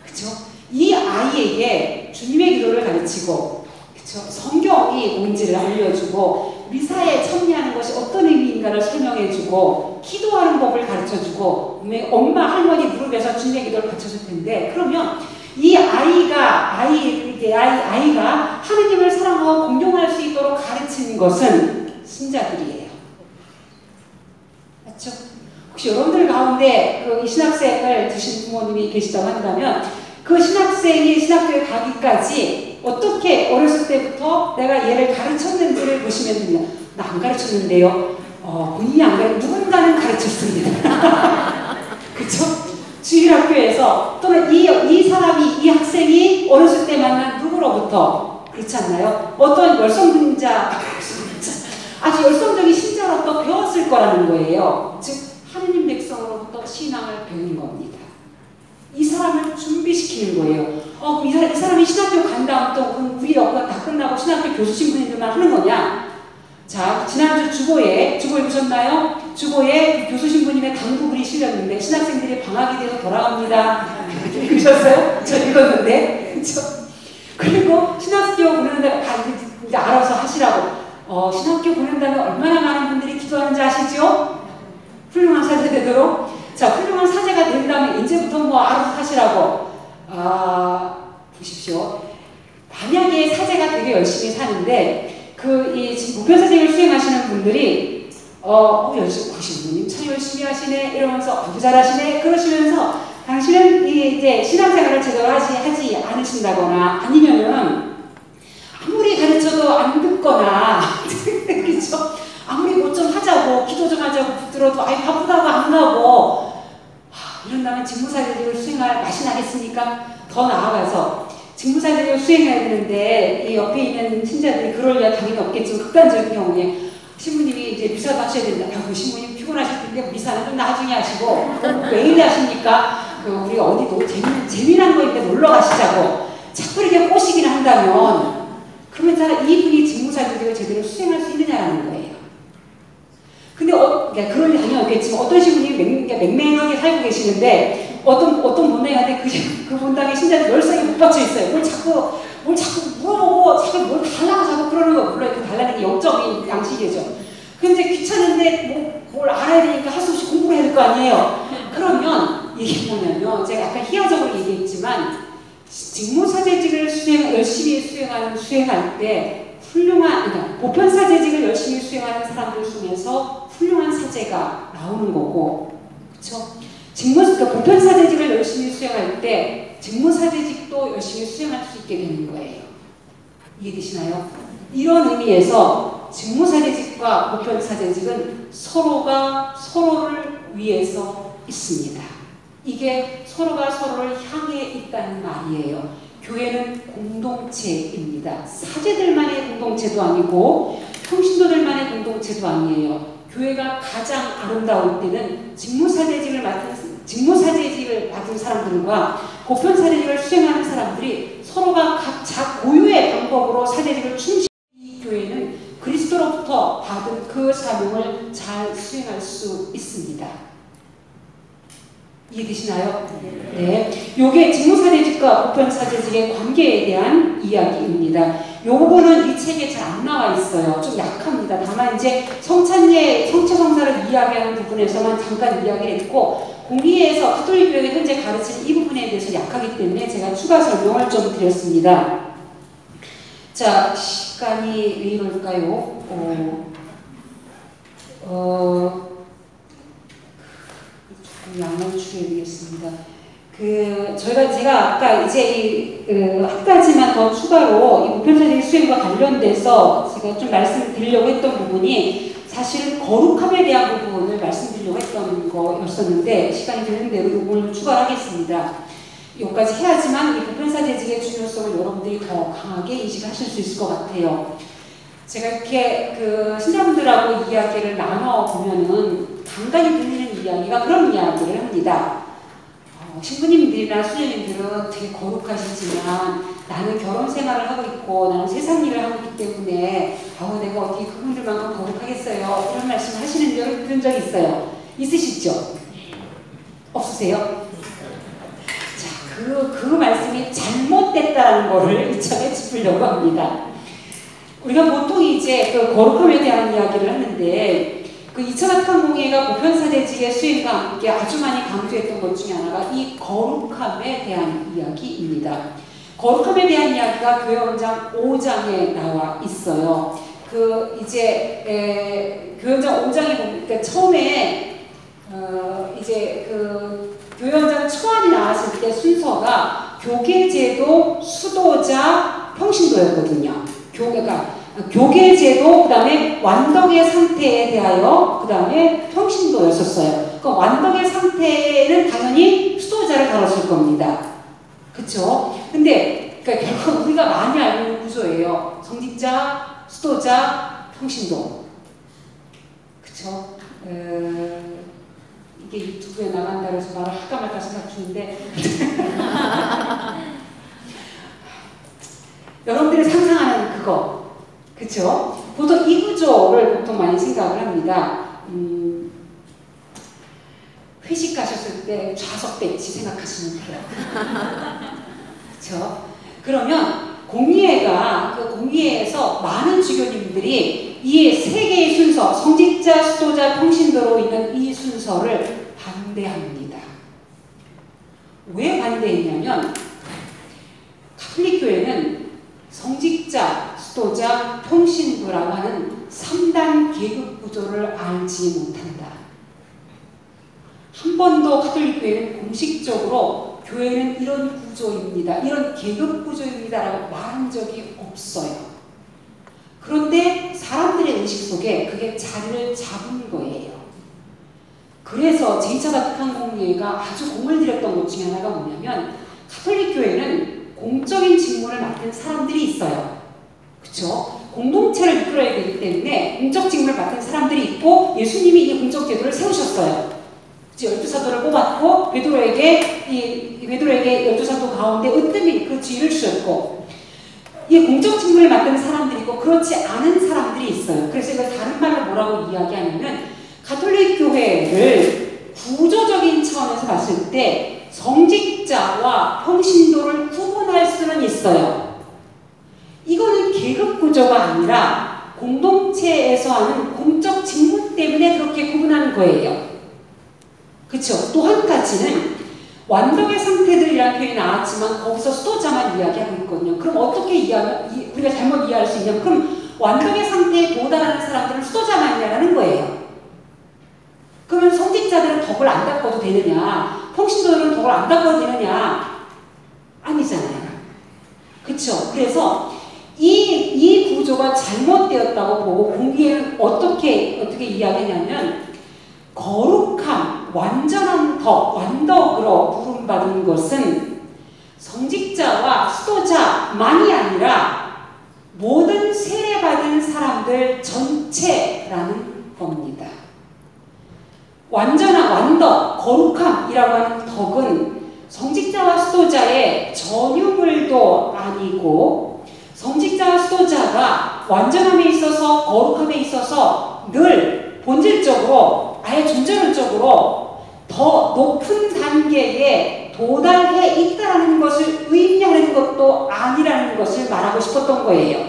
그쵸? 이 아이에게 주님의 기도를 가르치고 그쵸? 성경이 뭔지를 알려주고 미사에 참여하는 것이 어떤 의미인가를 설명해주고 기도하는 법을 가르쳐주고 엄마 할머니 무릎에서 주님의 기도를 가르쳐줄 텐데 그러면 이 아이가 아이 아이 아이가 하느님을 사랑하고 공경할 수 있도록 가르치는 것은 신자들이에요. 맞죠? 혹시 여러분들 가운데 그 신학생을 두신 부모님이 계시다고 한다면 그 신학생이 신학교에 가기까지 어떻게 어렸을 때부터 내가 얘를 가르쳤는지를 보시면 됩니다. 나 안 가르쳤는데요. 어, 본인이 안 가르, 누군가는 가르쳤습니다. 그쵸? 주일학교에서 또는 이, 이 사람이, 이 학생이 어렸을 때 만난 누구로부터 그렇지 않나요? 어떤 열성분자, 아주 열성적인 신자로부터 배웠을 거라는 거예요. 즉, 하느님 백성으로부터 신앙을 배우는 겁니다. 이 사람을 준비시키는 거예요. 어, 이, 사람, 이 사람이 신학교 간 다음 또 우리 업가 다 끝나고 신학교 교수 신분들만 하는 거냐? 자, 지난주 주보에, 주보에 보셨나요? 주보에 교수 신부님의 당부글이 실렸는데, 신학생들이 방학이 돼서 돌아갑니다. 읽으셨어요? 저 읽었는데. 그쵸? 그리고 신학교 보내는데, 이제 알아서 하시라고. 어, 신학교 보낸다면 얼마나 많은 분들이 기도하는지 아시죠? 훌륭한 사제 되도록. 자, 훌륭한 사제가 된다면, 이제부터 뭐 알아서 하시라고. 아, 보십시오. 만약에 사제가 되게 열심히 사는데, 그이 무표사직을 수행하시는 분들이 어, 어 열심히 구신부님 참 열심히 하시네 이러면서 공부 잘하시네 그러시면서 당신은 이 이제 신앙생활을 제대로 하지 하지 않으신다거나 아니면은 아무리 가르쳐도 안 듣거나 그렇죠 아무리 뭐좀 하자고 기도 좀 하자고 붙들어도 아이 바쁘다고 안 가고 하, 이런다면 직무사직을 수행할 맛이 나겠습니까? 더 나아가서 직무사직을 수행해야 되는데 이 옆에 있는 신자들이 그럴 리가 당연히 없겠지만 극단적인 경우에 신부님이 이제 미사도 하셔야 된다. 아, 그 신부님 피곤하실 텐데 미사는 좀 나중에 하시고 매일 하십니까? 그 우리 어디도 재미, 재미난 거인데 놀러 가시자고 자꾸 이렇게 꼬시긴 한다면 그러면 이분이 직무사직을 제대로 수행할 수 있느냐라는 거예요. 근데 어, 그러니까 그럴 리 당연히 없겠지만 어떤 신부님이 맹맹하게 살고 계시는데 어떤 어떤 본당한테 그, 그 본당에 신자들 열성이 못 받쳐 있어요. 뭘 자꾸 뭘 자꾸 물어보고 자꾸 뭘 달라고 자꾸 그러는 거 물론 그 달라는 게 영적인 양식이죠. 근데 귀찮은데 뭐, 뭘 알아야 되니까 할 수 없이 공부를 해야 될 거 아니에요. 그러면 이게 뭐냐면 제가 약간 희화적으로 얘기했지만 직무사제직을 수행 열심히 수행하는 수행할 때 훌륭한 그러니까 보편 사제직을 열심히 수행하는 사람들 중에서 훌륭한 사제가 나오는 거고 그렇죠? 직무, 그러니까 보편사제직을 열심히 수행할 때 직무사제직도 열심히 수행할 수 있게 되는 거예요. 이해되시나요? 이런 의미에서 직무사제직과 보편사제직은 서로가 서로를 위해서 있습니다. 이게 서로가 서로를 향해 있다는 말이에요. 교회는 공동체입니다. 사제들만의 공동체도 아니고 평신도들만의 공동체도 아니에요. 교회가 가장 아름다울 때는 직무사제직을 맡은 직무사제직을 맡은 사람들과 보편사제직을 수행하는 사람들이 서로가 각자 고유의 방법으로 사제직을 충실히 이 교회는 그리스도로부터 받은 그 사명을 잘 수행할 수 있습니다. 이해되시나요? 네. 요게 직무사제직과 보편사제직의 관계에 대한 이야기입니다. 요 부분은 이 책에 잘 안 나와 있어요. 좀 약합니다. 다만 이제 성찬예, 성체성사를 이야기하는 부분에서만 잠깐 이야기를 했고 공리에서 카톨릭 교육에 현재 가르치는 이 부분에 대해서 약하기 때문에 제가 추가 설명을 좀 드렸습니다. 자, 시간이 왜 이럴까요? 어, 어, 양을 줄여야겠습니다. 그 저희가 제가 아까 이제 이한 그, 가지만 더 추가로 이 보편적인 수행과 관련돼서 제가 좀 말씀드리려고 했던 부분이 사실은 거룩함에 대한 부분을 말씀드리려고 했던 거였었는데 시간이 되는 대로 이 부분을 추가하겠습니다. 여기까지 해야지만 이 보편사제직의 중요성을 여러분들이 더 강하게 인식하실 수 있을 것 같아요. 제가 이렇게 그 신자분들하고 이야기를 나눠 보면은 간간히 들리는 이야기가 그런 이야기를 합니다. 어, 신부님들이나 수녀님들은 되게 거룩하시지만 나는 결혼 생활을 하고 있고 나는 세상 일을 하고 있기 때문에 아우 내가 어떻게 그분들만큼 거룩하겠어요 이런 말씀 하시는 적 들은 적 있어요 있으시죠? 없으세요? 자, 그, 그 말씀이 잘못됐다는 거를 이참에 짚으려고 합니다. 우리가 보통 이제 그 거룩함에 대한 이야기를 하는데 그 2차 바탕공예가 보편사제직의 수행과 함께 아주 많이 강조했던 것 중에 하나가 이 거룩함에 대한 이야기입니다. 거룩함에 대한 이야기가 교회 원장 5장에 나와 있어요. 그 이제 에, 교회 원장 5장에 보니까 처음에 어, 이제 그 교회 원장 초안이 나왔을 때 순서가 교계제도, 수도자, 평신도였거든요. 교계가 교계제도, 그 다음에 완덕의 상태에 대하여, 그 다음에 평신도였었어요. 그 완덕의 상태는 당연히 수도자를 다뤘을 겁니다. 그쵸? 근데, 그러니까 결국 우리가 많이 알고 있는 구조예요. 성직자, 수도자, 평신도. 그쵸? 에... 이게 유튜브에 나간다 그래서 말을 할까 말까 생각 중인데 여러분들이 상상하는 그거 그쵸? 보통 이 구조를 보통 많이 생각을 합니다. 음, 회식 가셨을 때 좌석 배치 생각하시면 돼요. 그쵸? 그러면 공예가 그 공예에서 많은 주교님들이 이 세 개의 순서 성직자, 수도자, 평신도로 있는 이 순서를 반대합니다. 왜 반대했냐면 카톨릭 교회는 성직자, 수도자, 평신도라고 하는 3단 계급 구조를 알지 못한다. 한 번도 카톨릭 교회는 공식적으로 교회는 이런 구조입니다. 이런 계급 구조입니다라고 말한 적이 없어요. 그런데 사람들의 의식 속에 그게 자리를 잡은 거예요. 그래서 제2차 바티칸 공예가 아주 공을 들였던 것 중에 하나가 뭐냐면 카톨릭 교회는 공적인 직무를 맡은 사람들이 있어요. 그렇죠? 공동체를 이끌어야 되기 때문에 공적 직무를 맡은 사람들이 있고 예수님이 이 공적 제도를 세우셨어요. 열두 사도를 뽑았고 베드로에게 이 베드로에게 열두 사도 가운데 으뜸이 그 지위를 주셨고 이 공적 직무를 맡은 사람들이 있고 그렇지 않은 사람들이 있어요. 그래서 이걸 다른 말로 뭐라고 이야기하냐면 가톨릭 교회를 구조적인 차원에서 봤을 때 성직자와 평신도를 구분할 수는 있어요. 이거는 계급 구조가 아니라 공동체에서 하는 공적 직무 때문에 그렇게 구분하는 거예요. 그렇죠? 또 한 가지는 완벽의 상태들이라는 표현이 나왔지만 거기서 수도자만 이야기하고 있거든요. 그럼 어떻게 이해하면 우리가 잘못 이해할 수 있냐면 그럼 완벽의 상태에 도달하는 사람들은 수도자만이라는 거예요. 그러면 성직자들은 덕을 안 닦아도 되느냐? 평신도들은 덕을 안 닦아도 되느냐? 아니잖아요. 그렇죠? 그래서 이, 이 구조가 잘못되었다고 보고 공기에는 어떻게 어떻게 이야기하냐면 거룩함, 완전한 덕, 완덕으로 부름받은 것은 성직자와 수도자만이 아니라 모든 세례받은 사람들 전체라는 겁니다. 완전한 완덕, 거룩함이라고 하는 덕은 성직자와 수도자의 전유물도 아니고 성직자와 수도자가 완전함에 있어서 거룩함에 있어서 늘 본질적으로 아예 존재론적으로 더 높은 단계에 도달해 있다는 것을 의미하는 것도 아니라는 것을 말하고 싶었던 거예요.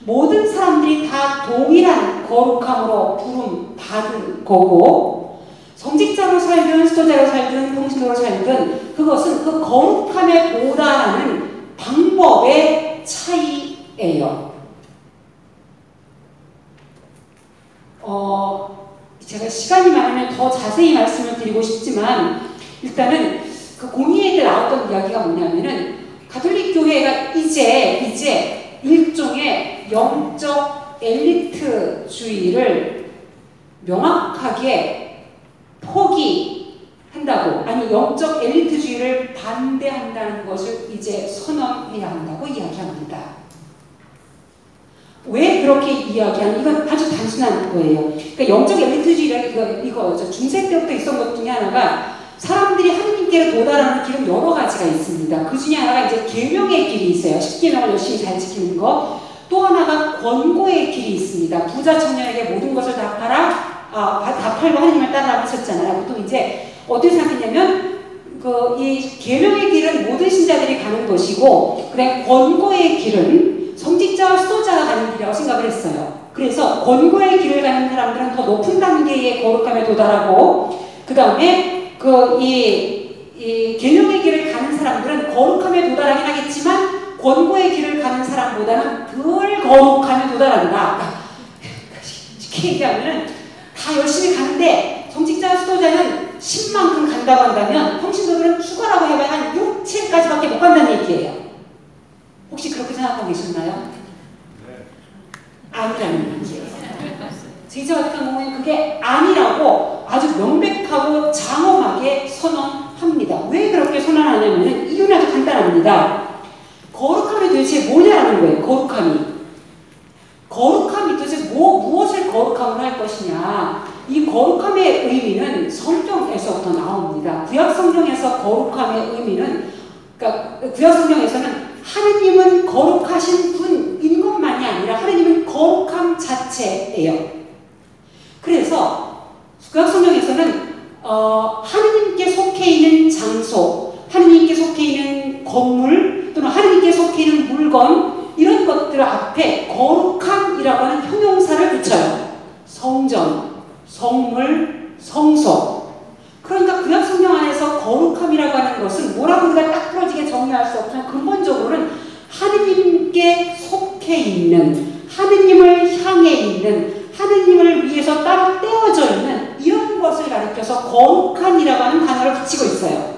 모든 사람들이 다 동일한 거룩함으로 부름 받은 거고 성직자로 살든 수도자로 살든 평신도로 살든 그것은 그 거룩함에 도달하는 방법의 차이예요. 어, 제가 시간이 많으면 더 자세히 말씀을 드리고 싶지만 일단은 그 공의에 나왔던 이야기가 뭐냐면은 가톨릭 교회가 이제 이제 일종의 영적 엘리트주의를 명확하게 포기 한다고 아니 영적 엘리트주의를 반대한다는 것을 이제 선언해야 한다고 이야기합니다. 왜 그렇게 이야기하는 이건 아주 단순한 거예요. 그러니까 영적 엘리트주의라는 이거 이거 중세 때부터 있었던 것 중에 하나가 사람들이 하느님께로 도달하는 길은 여러 가지가 있습니다. 그 중에 하나가 이제 계명의 길이 있어요. 십계명을 열심히 잘 지키는 거. 또 하나가 권고의 길이 있습니다. 부자 청년에게 모든 것을 다 팔아 아, 다 팔고 하나님을 따라 하셨잖아요. 보통 이제 어떻게 생각했냐면 그 이 계명의 길은 모든 신자들이 가는 것이고 그다음 권고의 길은 성직자와 수도자가 가는 길이라고 생각을 했어요. 그래서 권고의 길을 가는 사람들은 더 높은 단계의 거룩함에 도달하고 그 다음에 그이 이 계명의 길을 가는 사람들은 거룩함에 도달하긴 하겠지만 권고의 길을 가는 사람보다는 덜 거룩함에 도달한다. 쉽게 얘기하면은 다 열심히 가는데 정직자 수도자는 10만큼 간다고 한다면 평신도들은 추가라고 해봐야 한 6, 7까지밖에 못 간다는 얘기예요. 혹시 그렇게 생각하고 계셨나요? 아니라는 얘기예요. 제자 같은 경우에는 그게 아니라고 아주 명백하고 장엄하게 선언합니다. 왜 그렇게 선언하냐면 이유는 아주 간단합니다. 거룩함이 도대체 뭐냐라는 거예요. 거룩함이. 거룩함이 도대체 뭐, 무엇을 거룩함으로 할 것이냐. 이 거룩함의 의미는 성경에서부터 나옵니다. 구약 성경에서 거룩함의 의미는 그러니까 구약 성경에서는 하느님은 거룩하신 분인 것만이 아니라 하느님은 거룩함 자체예요. 그래서 구약 성경에서는 어, 하느님께 속해 있는 장소, 하느님께 속해 있는 건물 또는 하느님께 속해 있는 물건 이런 것들 앞에 거룩함이라고 하는 형용사를 붙여요. 성전, 성물, 성소. 그러니까 구약 성경 안에서 거룩함이라고 하는 것은 뭐라고 우리가 딱 부러지게 정리할 수 없지만 근본적으로는 하느님께 속해 있는 하느님을 향해 있는 하느님을 위해서 따로 떼어져 있는 이런 것을 가리켜서 거룩한이라고 하는 단어를 붙이고 있어요.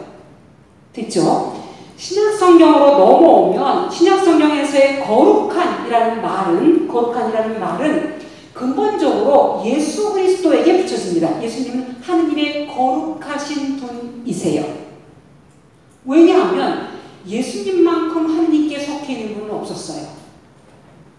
됐죠? 신약성경으로 넘어오면 신약성경에서의 거룩한이라는 말은 거룩한이라는 말은 근본적으로 예수 그리스도에게 붙여집니다. 예수님은 하느님의 거룩하신 분이세요. 왜냐하면 예수님만큼 하느님께 속해 있는 분은 없었어요.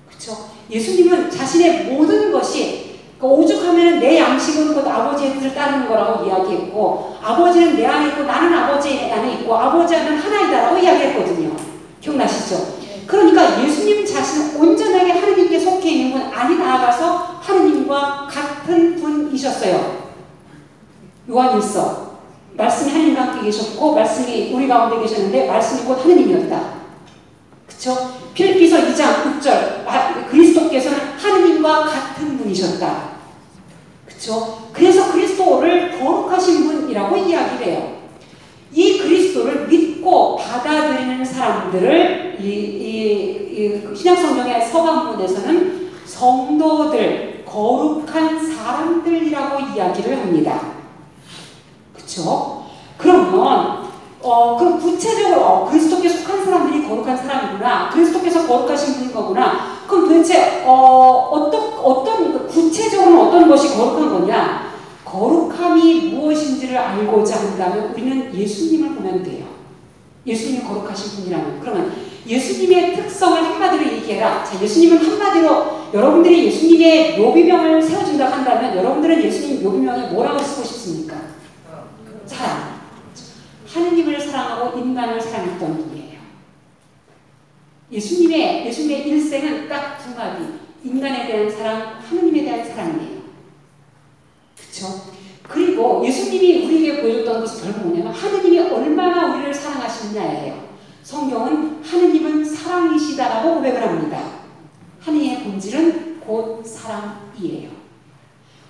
그렇죠? 예수님은 자신의 모든 것이 그러니까 오죽하면 내 양식은 곧 아버지의 뜻을 따르는 거라고 이야기했고 아버지는 내 안에 있고 나는 아버지 안에 있고 아버지 안은 하나이다라고 이야기했거든요. 기억나시죠? 그러니까 예수님 자신은 온전하게 하느님께 속해 있는 분 아니 나아가서 하느님과 같은 분이셨어요. 요한일서 말씀이 하느님과 함께 계셨고 말씀이 우리 가운데 계셨는데 말씀이 곧 하느님이었다. 그쵸? 필리피서 2장 6절 그리스도께서는 하느님과 같은 분이셨다. 그쵸? 그래서 그리스도를 거룩하신 분이라고 이야기를 해요. 이 그리스도를 믿고 받아들이는 사람들을 이, 이, 이 신약성경의 서강문에서는 성도들, 거룩한 사람들이라고 이야기를 합니다. 그쵸? 그러면 어, 그럼 구체적으로 어, 그리스도께 속한 사람들이 거룩한 사람이구나. 그리스도께서 거룩하신 분인 거구나. 그럼 도대체 어, 어떤 어떤 구체적으로 어떤 것이 거룩한 거냐? 거룩함이 무엇인지를 알고자 한다면 우리는 예수님을 보면 돼요. 예수님이 거룩하신 분이라면 그러면 예수님의 특성을 한마디로 얘기해라. 자, 예수님은 한마디로 여러분들이 예수님의 묘비명을 세워준다 한다면 여러분들은 예수님 묘비명에 뭐라고 쓰고 싶습니까? 사랑. 하느님을 사랑하고 인간을 사랑했던 분이에요. 예수님의 예수님의 일생은 딱 두 마디. 인간에 대한 사랑, 하느님에 대한 사랑이에요. 그렇죠? 그리고 예수님이 우리에게 보여줬던 것은 결국 뭐냐면 하느님이 얼마나 우리를 사랑하시느냐예요. 성경은 하느님은 사랑이시다라고 고백을 합니다. 하느님의 본질은 곧 사랑이에요.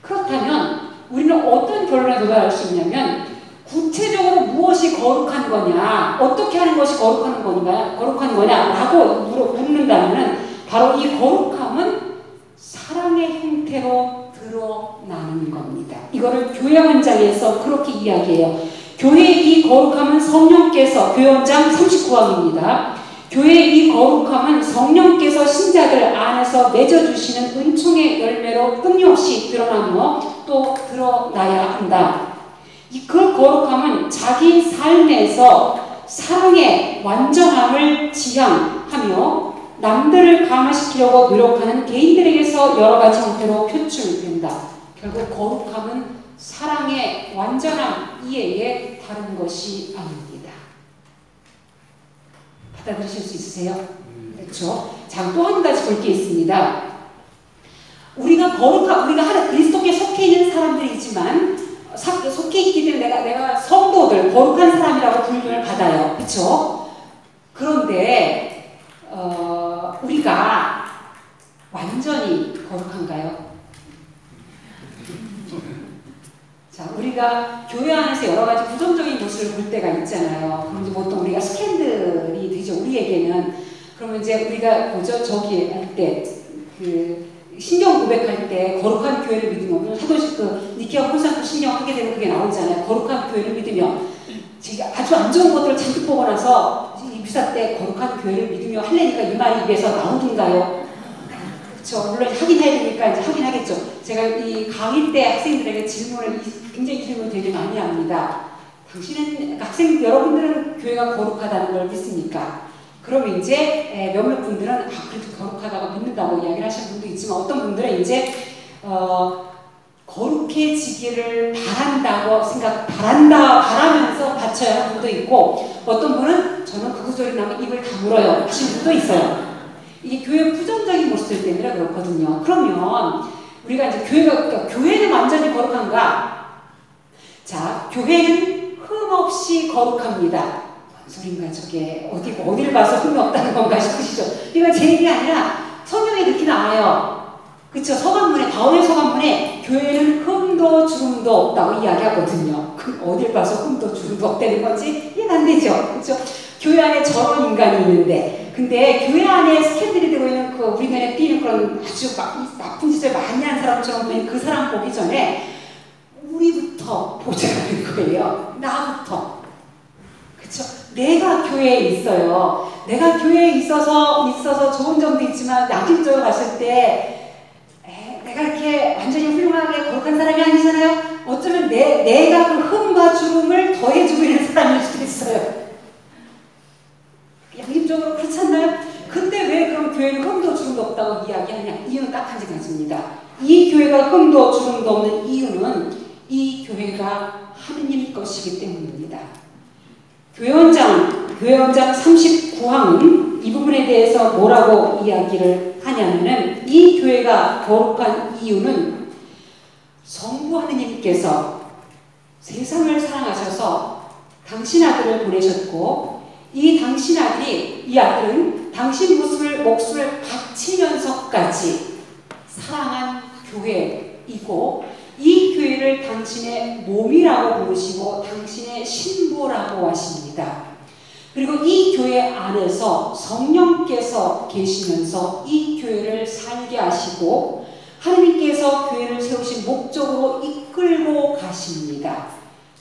그렇다면 우리는 어떤 결론에 도달할 수 있냐면 구체적으로 무엇이 거룩한 거냐, 어떻게 하는 것이 거룩한 거냐, 거룩한 거냐라고 묻는다면 바로 이 거룩함은 사랑의 형태로 드러나는 겁니다. 이거를 교회 원장에서 그렇게 이야기해요. 교회의 이 거룩함은 성령께서 교회 원장 39항입니다. 교회의 이 거룩함은 성령께서 신자들 안에서 맺어주시는 은총의 열매로 끊임없이 드러나며 또 드러나야 한다. 그 거룩함은 자기 삶에서 사랑의 완전함을 지향하며 남들을 감화시키려고 노력하는 개인들에게서 여러 가지 형태로 표출된다. 결국 거룩함은 사랑의 완전함 이외에 다른 것이 아닙니다. 받아들이실 수 있으세요? 그렇죠? 자, 또 한 가지 볼 게 있습니다. 우리가 거룩한, 우리가 하나 그리스도께 속해 있는 사람들이지만 속해 있기 때문에 내가, 내가 성도들, 거룩한 사람이라고 불림을 받아요. 그쵸? 그런데, 어, 우리가 완전히 거룩한가요? 자, 우리가 교회 안에서 여러 가지 부정적인 모습을 볼 때가 있잖아요. 그럼 이제 보통 우리가 스캔들이 되죠. 우리에게는. 그러면 이제 우리가 뭐죠? 저기 할 때, 그, 신경 고백할 때 거룩한 교회를 믿으면 사도식 그 니키아 콘산트 신경 하게 되면 그게 나오잖아요. 거룩한 교회를 믿으면 지금 아주 안 좋은 것들을 잔뜩 보고 나서 이 미사 때 거룩한 교회를 믿으며 할래니까 이 말이 입에서 나오던가요? 그렇죠. 물론 확인해야 되니까 이제 확인하겠죠. 제가 이 강의 때 학생들에게 질문을 굉장히 질문 되게 많이 합니다. 당신은 학생 여러분들은 교회가 거룩하다는 걸 믿습니까? 그러면 이제 몇몇 분들은 아 그래도 거룩하다고 믿는다고 이야기를 하시는 분도 있지만 어떤 분들은 이제 어, 거룩해지기를 바란다고 생각 바란다 바라면서 바쳐야 하는 분도 있고 어떤 분은 저는 그 소리 나면 입을 다물어요 하시는 분도 있어요. 이게 교회 부정적인 모습들 때문에 그렇거든요. 그러면 우리가 이제 교회가 그러니까 교회는 완전히 거룩한가? 자, 교회는 흠 없이 거룩합니다. 소린가 저게 어디 어디를 봐서 흠이 없다는 건가 싶으시죠? 이건 제 얘기 아니라 성경에 이렇게 나와요. 그쵸? 서강문에 바울의 서강문에 교회는 흠도 주름도 없다고 이야기하거든요. 그 어딜 봐서 흠도 주름도 없다는 건지 이해가 안 되죠? 그쵸? 교회 안에 저런 인간이 있는데 근데 교회 안에 스캔들이 되고 있는 그 우리 눈에 띄는 그런 아주 막, 나쁜 짓을 많이 한 사람처럼 보이는 그 사람 보기 전에 우리부터 보자는 거예요. 나부터. 그쵸? 내가 교회에 있어요. 내가 교회에 있어서, 있어서 좋은 점도 있지만 양심적으로 봤을 때, 에, 내가 이렇게 완전히 훌륭하게 거룩한 사람이 아니잖아요? 어쩌면 내, 내가 그 흠과 주름을 더해주고 있는 사람일 수도 있어요. 양심적으로 그렇지 않나요? 근데 왜 그럼 교회는 흠도 주름도 없다고 이야기하냐? 이유는 딱 한 가지입니다. 이 교회가 흠도 주름도 없는 이유는 이 교회가 하느님 것이기 때문입니다. 교회원장, 교회원장 39항은 이 부분에 대해서 뭐라고 이야기를 하냐면은 이 교회가 거룩한 이유는 성부 하느님께서 세상을 사랑하셔서 당신 아들을 보내셨고 이 당신 아들이 이 아들은 당신 모습을 목숨을 바치면서까지 사랑한 교회이고 이 교회를 당신의 몸이라고 부르시고 당신의 신부라고 하십니다. 그리고 이 교회 안에서 성령께서 계시면서 이 교회를 살게 하시고 하나님께서 교회를 세우신 목적으로 이끌고 가십니다.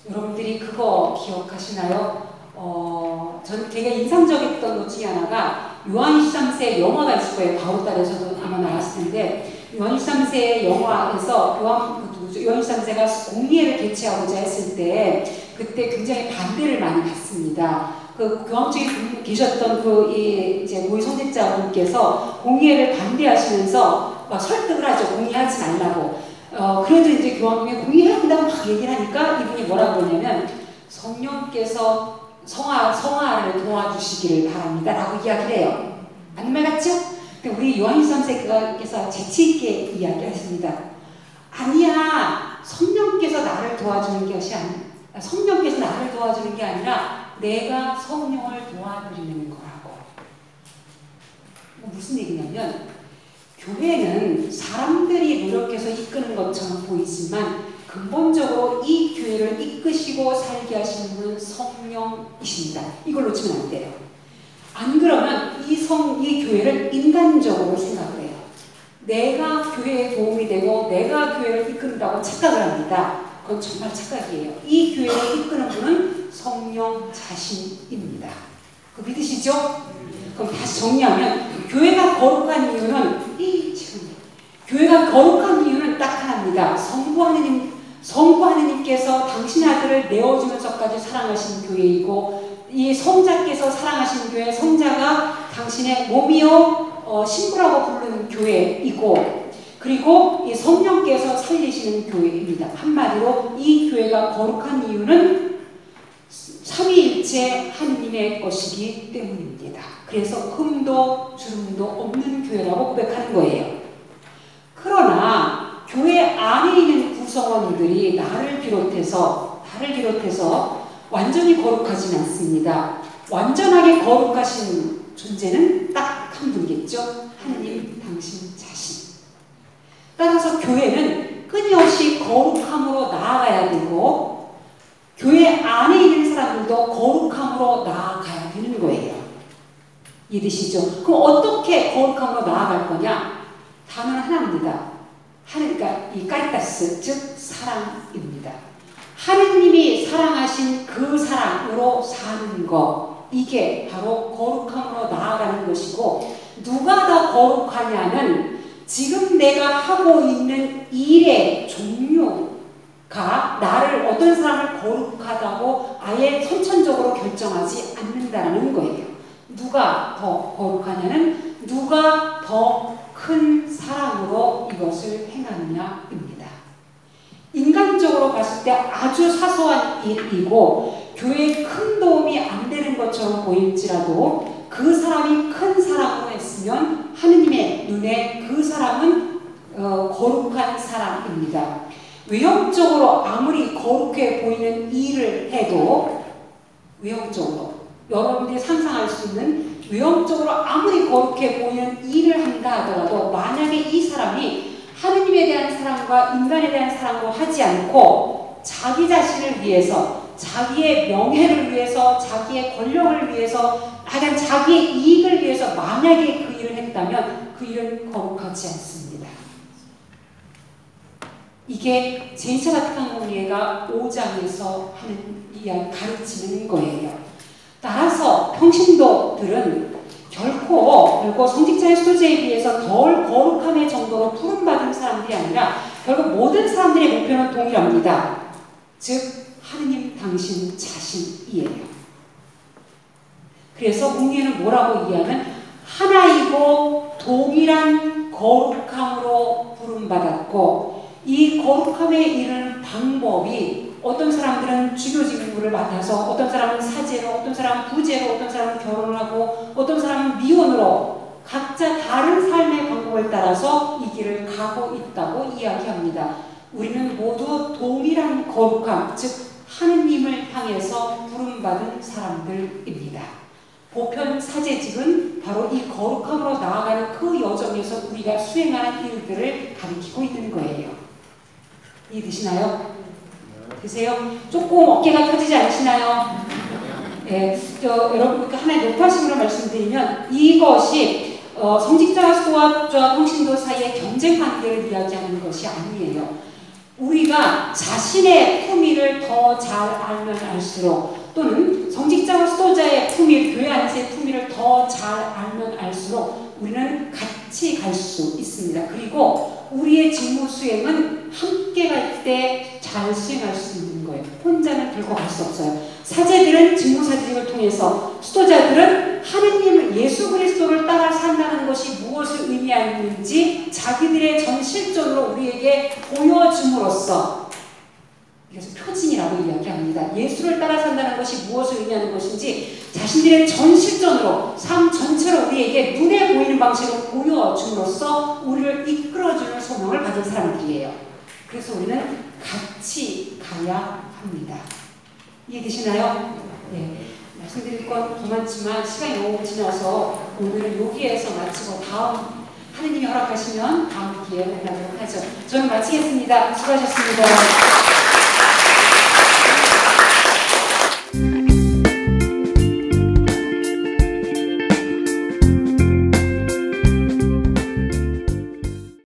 여러분들이 그거 기억하시나요? 어, 저는 되게 인상적이었던 것 중에 하나가 요한 13세 영화가 있을 거예요. 바로달에서도 아마 나왔을 텐데 요한 13세 영화에서 요한, 요한 13세가 공예를 개최하고자 했을 때 그때 굉장히 반대를 많이 받습니다. 그 교황 쪽에 계셨던 그 이제 모의 선택자분께서 공예를 반대하시면서 막 설득을 하죠. 공예하지 말라고. 어, 그래도 이제 교황님이 공예해야 된다고 막 얘기를 하니까 이분이 뭐라고 그러냐면 성령께서 성화, 성화를 도와주시기를 바랍니다. 라고 이야기를 해요. 맞는 말 같죠? 우리 요한 3세께서 재치있게 이야기하십니다. 아니야. 성령께서 나를 도와주는 것이 아니 성령께서 나를 도와주는 게 아니라 내가 성령을 도와드리는 거라고. 뭐 무슨 얘기냐면 교회는 사람들이 노력해서 이끄는 것처럼 보이지만 근본적으로 이 교회를 이끄시고 살게 하시는 분은 성령이십니다. 이걸 놓치면 안 돼요. 안 그러면 이 성, 이 교회를 인간적으로 생각을 해요. 내가 교회에 도움이 되고 내가 교회를 이끈다고 착각을 합니다. 그건 정말 착각이에요. 이 교회를 이끄는 분은 성령 자신입니다. 그 믿으시죠? 그럼 다시 정리하면 교회가 거룩한 이유는 이 지금 교회가 거룩한 이유는 딱 하나입니다. 성부 하느님 성부 하느님께서 당신 아들을 내어주면서까지 사랑하신 교회이고 이 성자께서 사랑하신 교회 성자가 당신의 몸이요 어, 신부라고 부르는 교회이고 그리고 이 성령께서 살리시는 교회입니다. 한마디로 이 교회가 거룩한 이유는 삼위일체 하느님의 것이기 때문입니다. 그래서 흠도 주름도 없는 교회라고 고백하는 거예요. 그러나 교회 안에 있는 구성원들이 나를 비롯해서 나를 비롯해서 완전히 거룩하진 않습니다. 완전하게 거룩하신 존재는 딱 한 분이겠죠. 하느님 당신 자신. 따라서 교회는 끊임없이 거룩함으로 나아가야 되고 교회 안에 있는 사람들도 거룩함으로 나아가야 되는 거예요. 이해되시죠? 그럼 어떻게 거룩함으로 나아갈 거냐? 단어는 하나입니다. 하는, 그러니까 이 까리타스, 즉 사랑입니다. 하느님이 사랑하신 그 사랑으로 사는 것, 이게 바로 거룩함으로 나아가는 것이고, 누가 더 거룩하냐는 지금 내가 하고 있는 일의 종류가 나를 어떤 사람을 거룩하다고 아예 선천적으로 결정하지 않는다는 거예요. 누가 더 거룩하냐는 누가 더 큰 사랑으로 이것을 행하느냐입니다. 인간적으로 봤을 때 아주 사소한 일이고 교회에 큰 도움이 안 되는 것처럼 보일지라도 그 사람이 큰 사랑으로 했으면 하느님의 눈에 그 사람은 어, 거룩한 사람입니다. 외형적으로 아무리 거룩해 보이는 일을 해도 외형적으로 여러분들이 상상할 수 있는 외형적으로 아무리 거룩해 보이는 일을 한다 하더라도 만약에 이 사람이 하느님에 대한 사랑과 인간에 대한 사랑으로 하지 않고 자기 자신을 위해서 자기의 명예를 위해서 자기의 권력을 위해서 하여간 자기의 이익을 위해서 만약에 그 일을 했다면 그 일은 거룩하지 않습니다. 이게 제2차 바티칸 공예가 5장에서 하는 이야기 가르치는 거예요. 따라서 평신도들은 결코 결코 성직자의 수도제에 비해서 덜 거룩함의 정도로 부름받은 사람들이 아니라 결국 모든 사람들의 목표는 동일합니다. 즉 하느님 당신 자신이에요. 그래서 공예는 뭐라고 이해하면 하나이고 동일한 거룩함으로 부름받았고 이 거룩함에 이르는 방법이 어떤 사람들은 주교 직무를 맡아서 어떤 사람은 사제로 어떤 사람은 부제로 어떤 사람은 결혼을 하고 어떤 사람은 미혼으로 각자 다른 삶의 방법을 따라서 이 길을 가고 있다고 이야기합니다. 우리는 모두 동일한 거룩함, 즉 하느님을 향해서 부름받은 사람들입니다. 보편 사제직은 바로 이 거룩함으로 나아가는 그 여정에서 우리가 수행하는 일들을 가리키고 있는 거예요. 이해되시나요? 되세요? 조금 어깨가 펴지지 않으시나요? 예, 저, 여러분, 하나의 높아심으로 말씀드리면 이것이 어, 성직자와 수도와 통신도 사이의 경쟁 관계를 이야기하는 것이 아니에요. 우리가 자신의 품위를 더 잘 알면 알수록 또는 성직자와 수도자의 품위, 교회 안에서의 품위를 더 잘 알면 알수록 우리는 같이 갈 수 있습니다. 그리고 우리의 직무 수행은 함께 갈 때 잘 수행할 수 있는 거예요. 혼자는 들고 갈수 없어요. 사제들은 직무 사직을 통해서 수도자들은 하느님 예수 그리스도를 따라 산다는 것이 무엇을 의미하는지 자기들의 전 실존으로 우리에게 보여줌으로써 그래서 표징이라고 이야기합니다. 예수를 따라 산다는 것이 무엇을 의미하는 것인지 자신들의 전 실존으로 삶 전체로 우리에게 눈에 보이는 방식으로 보여줌으로써 우리를 이끌어주는 소명을 받은 사람들이에요. 그래서 우리는 같이 가야 합니다. 이해되시나요? 네. 말씀드릴 건더 많지만 시간이 너무 지나서 오늘은 여기에서 마치고 다음 하느님이 허락하시면 다음 기회에 만나도록 하죠. 저는 마치겠습니다. 수고하셨습니다.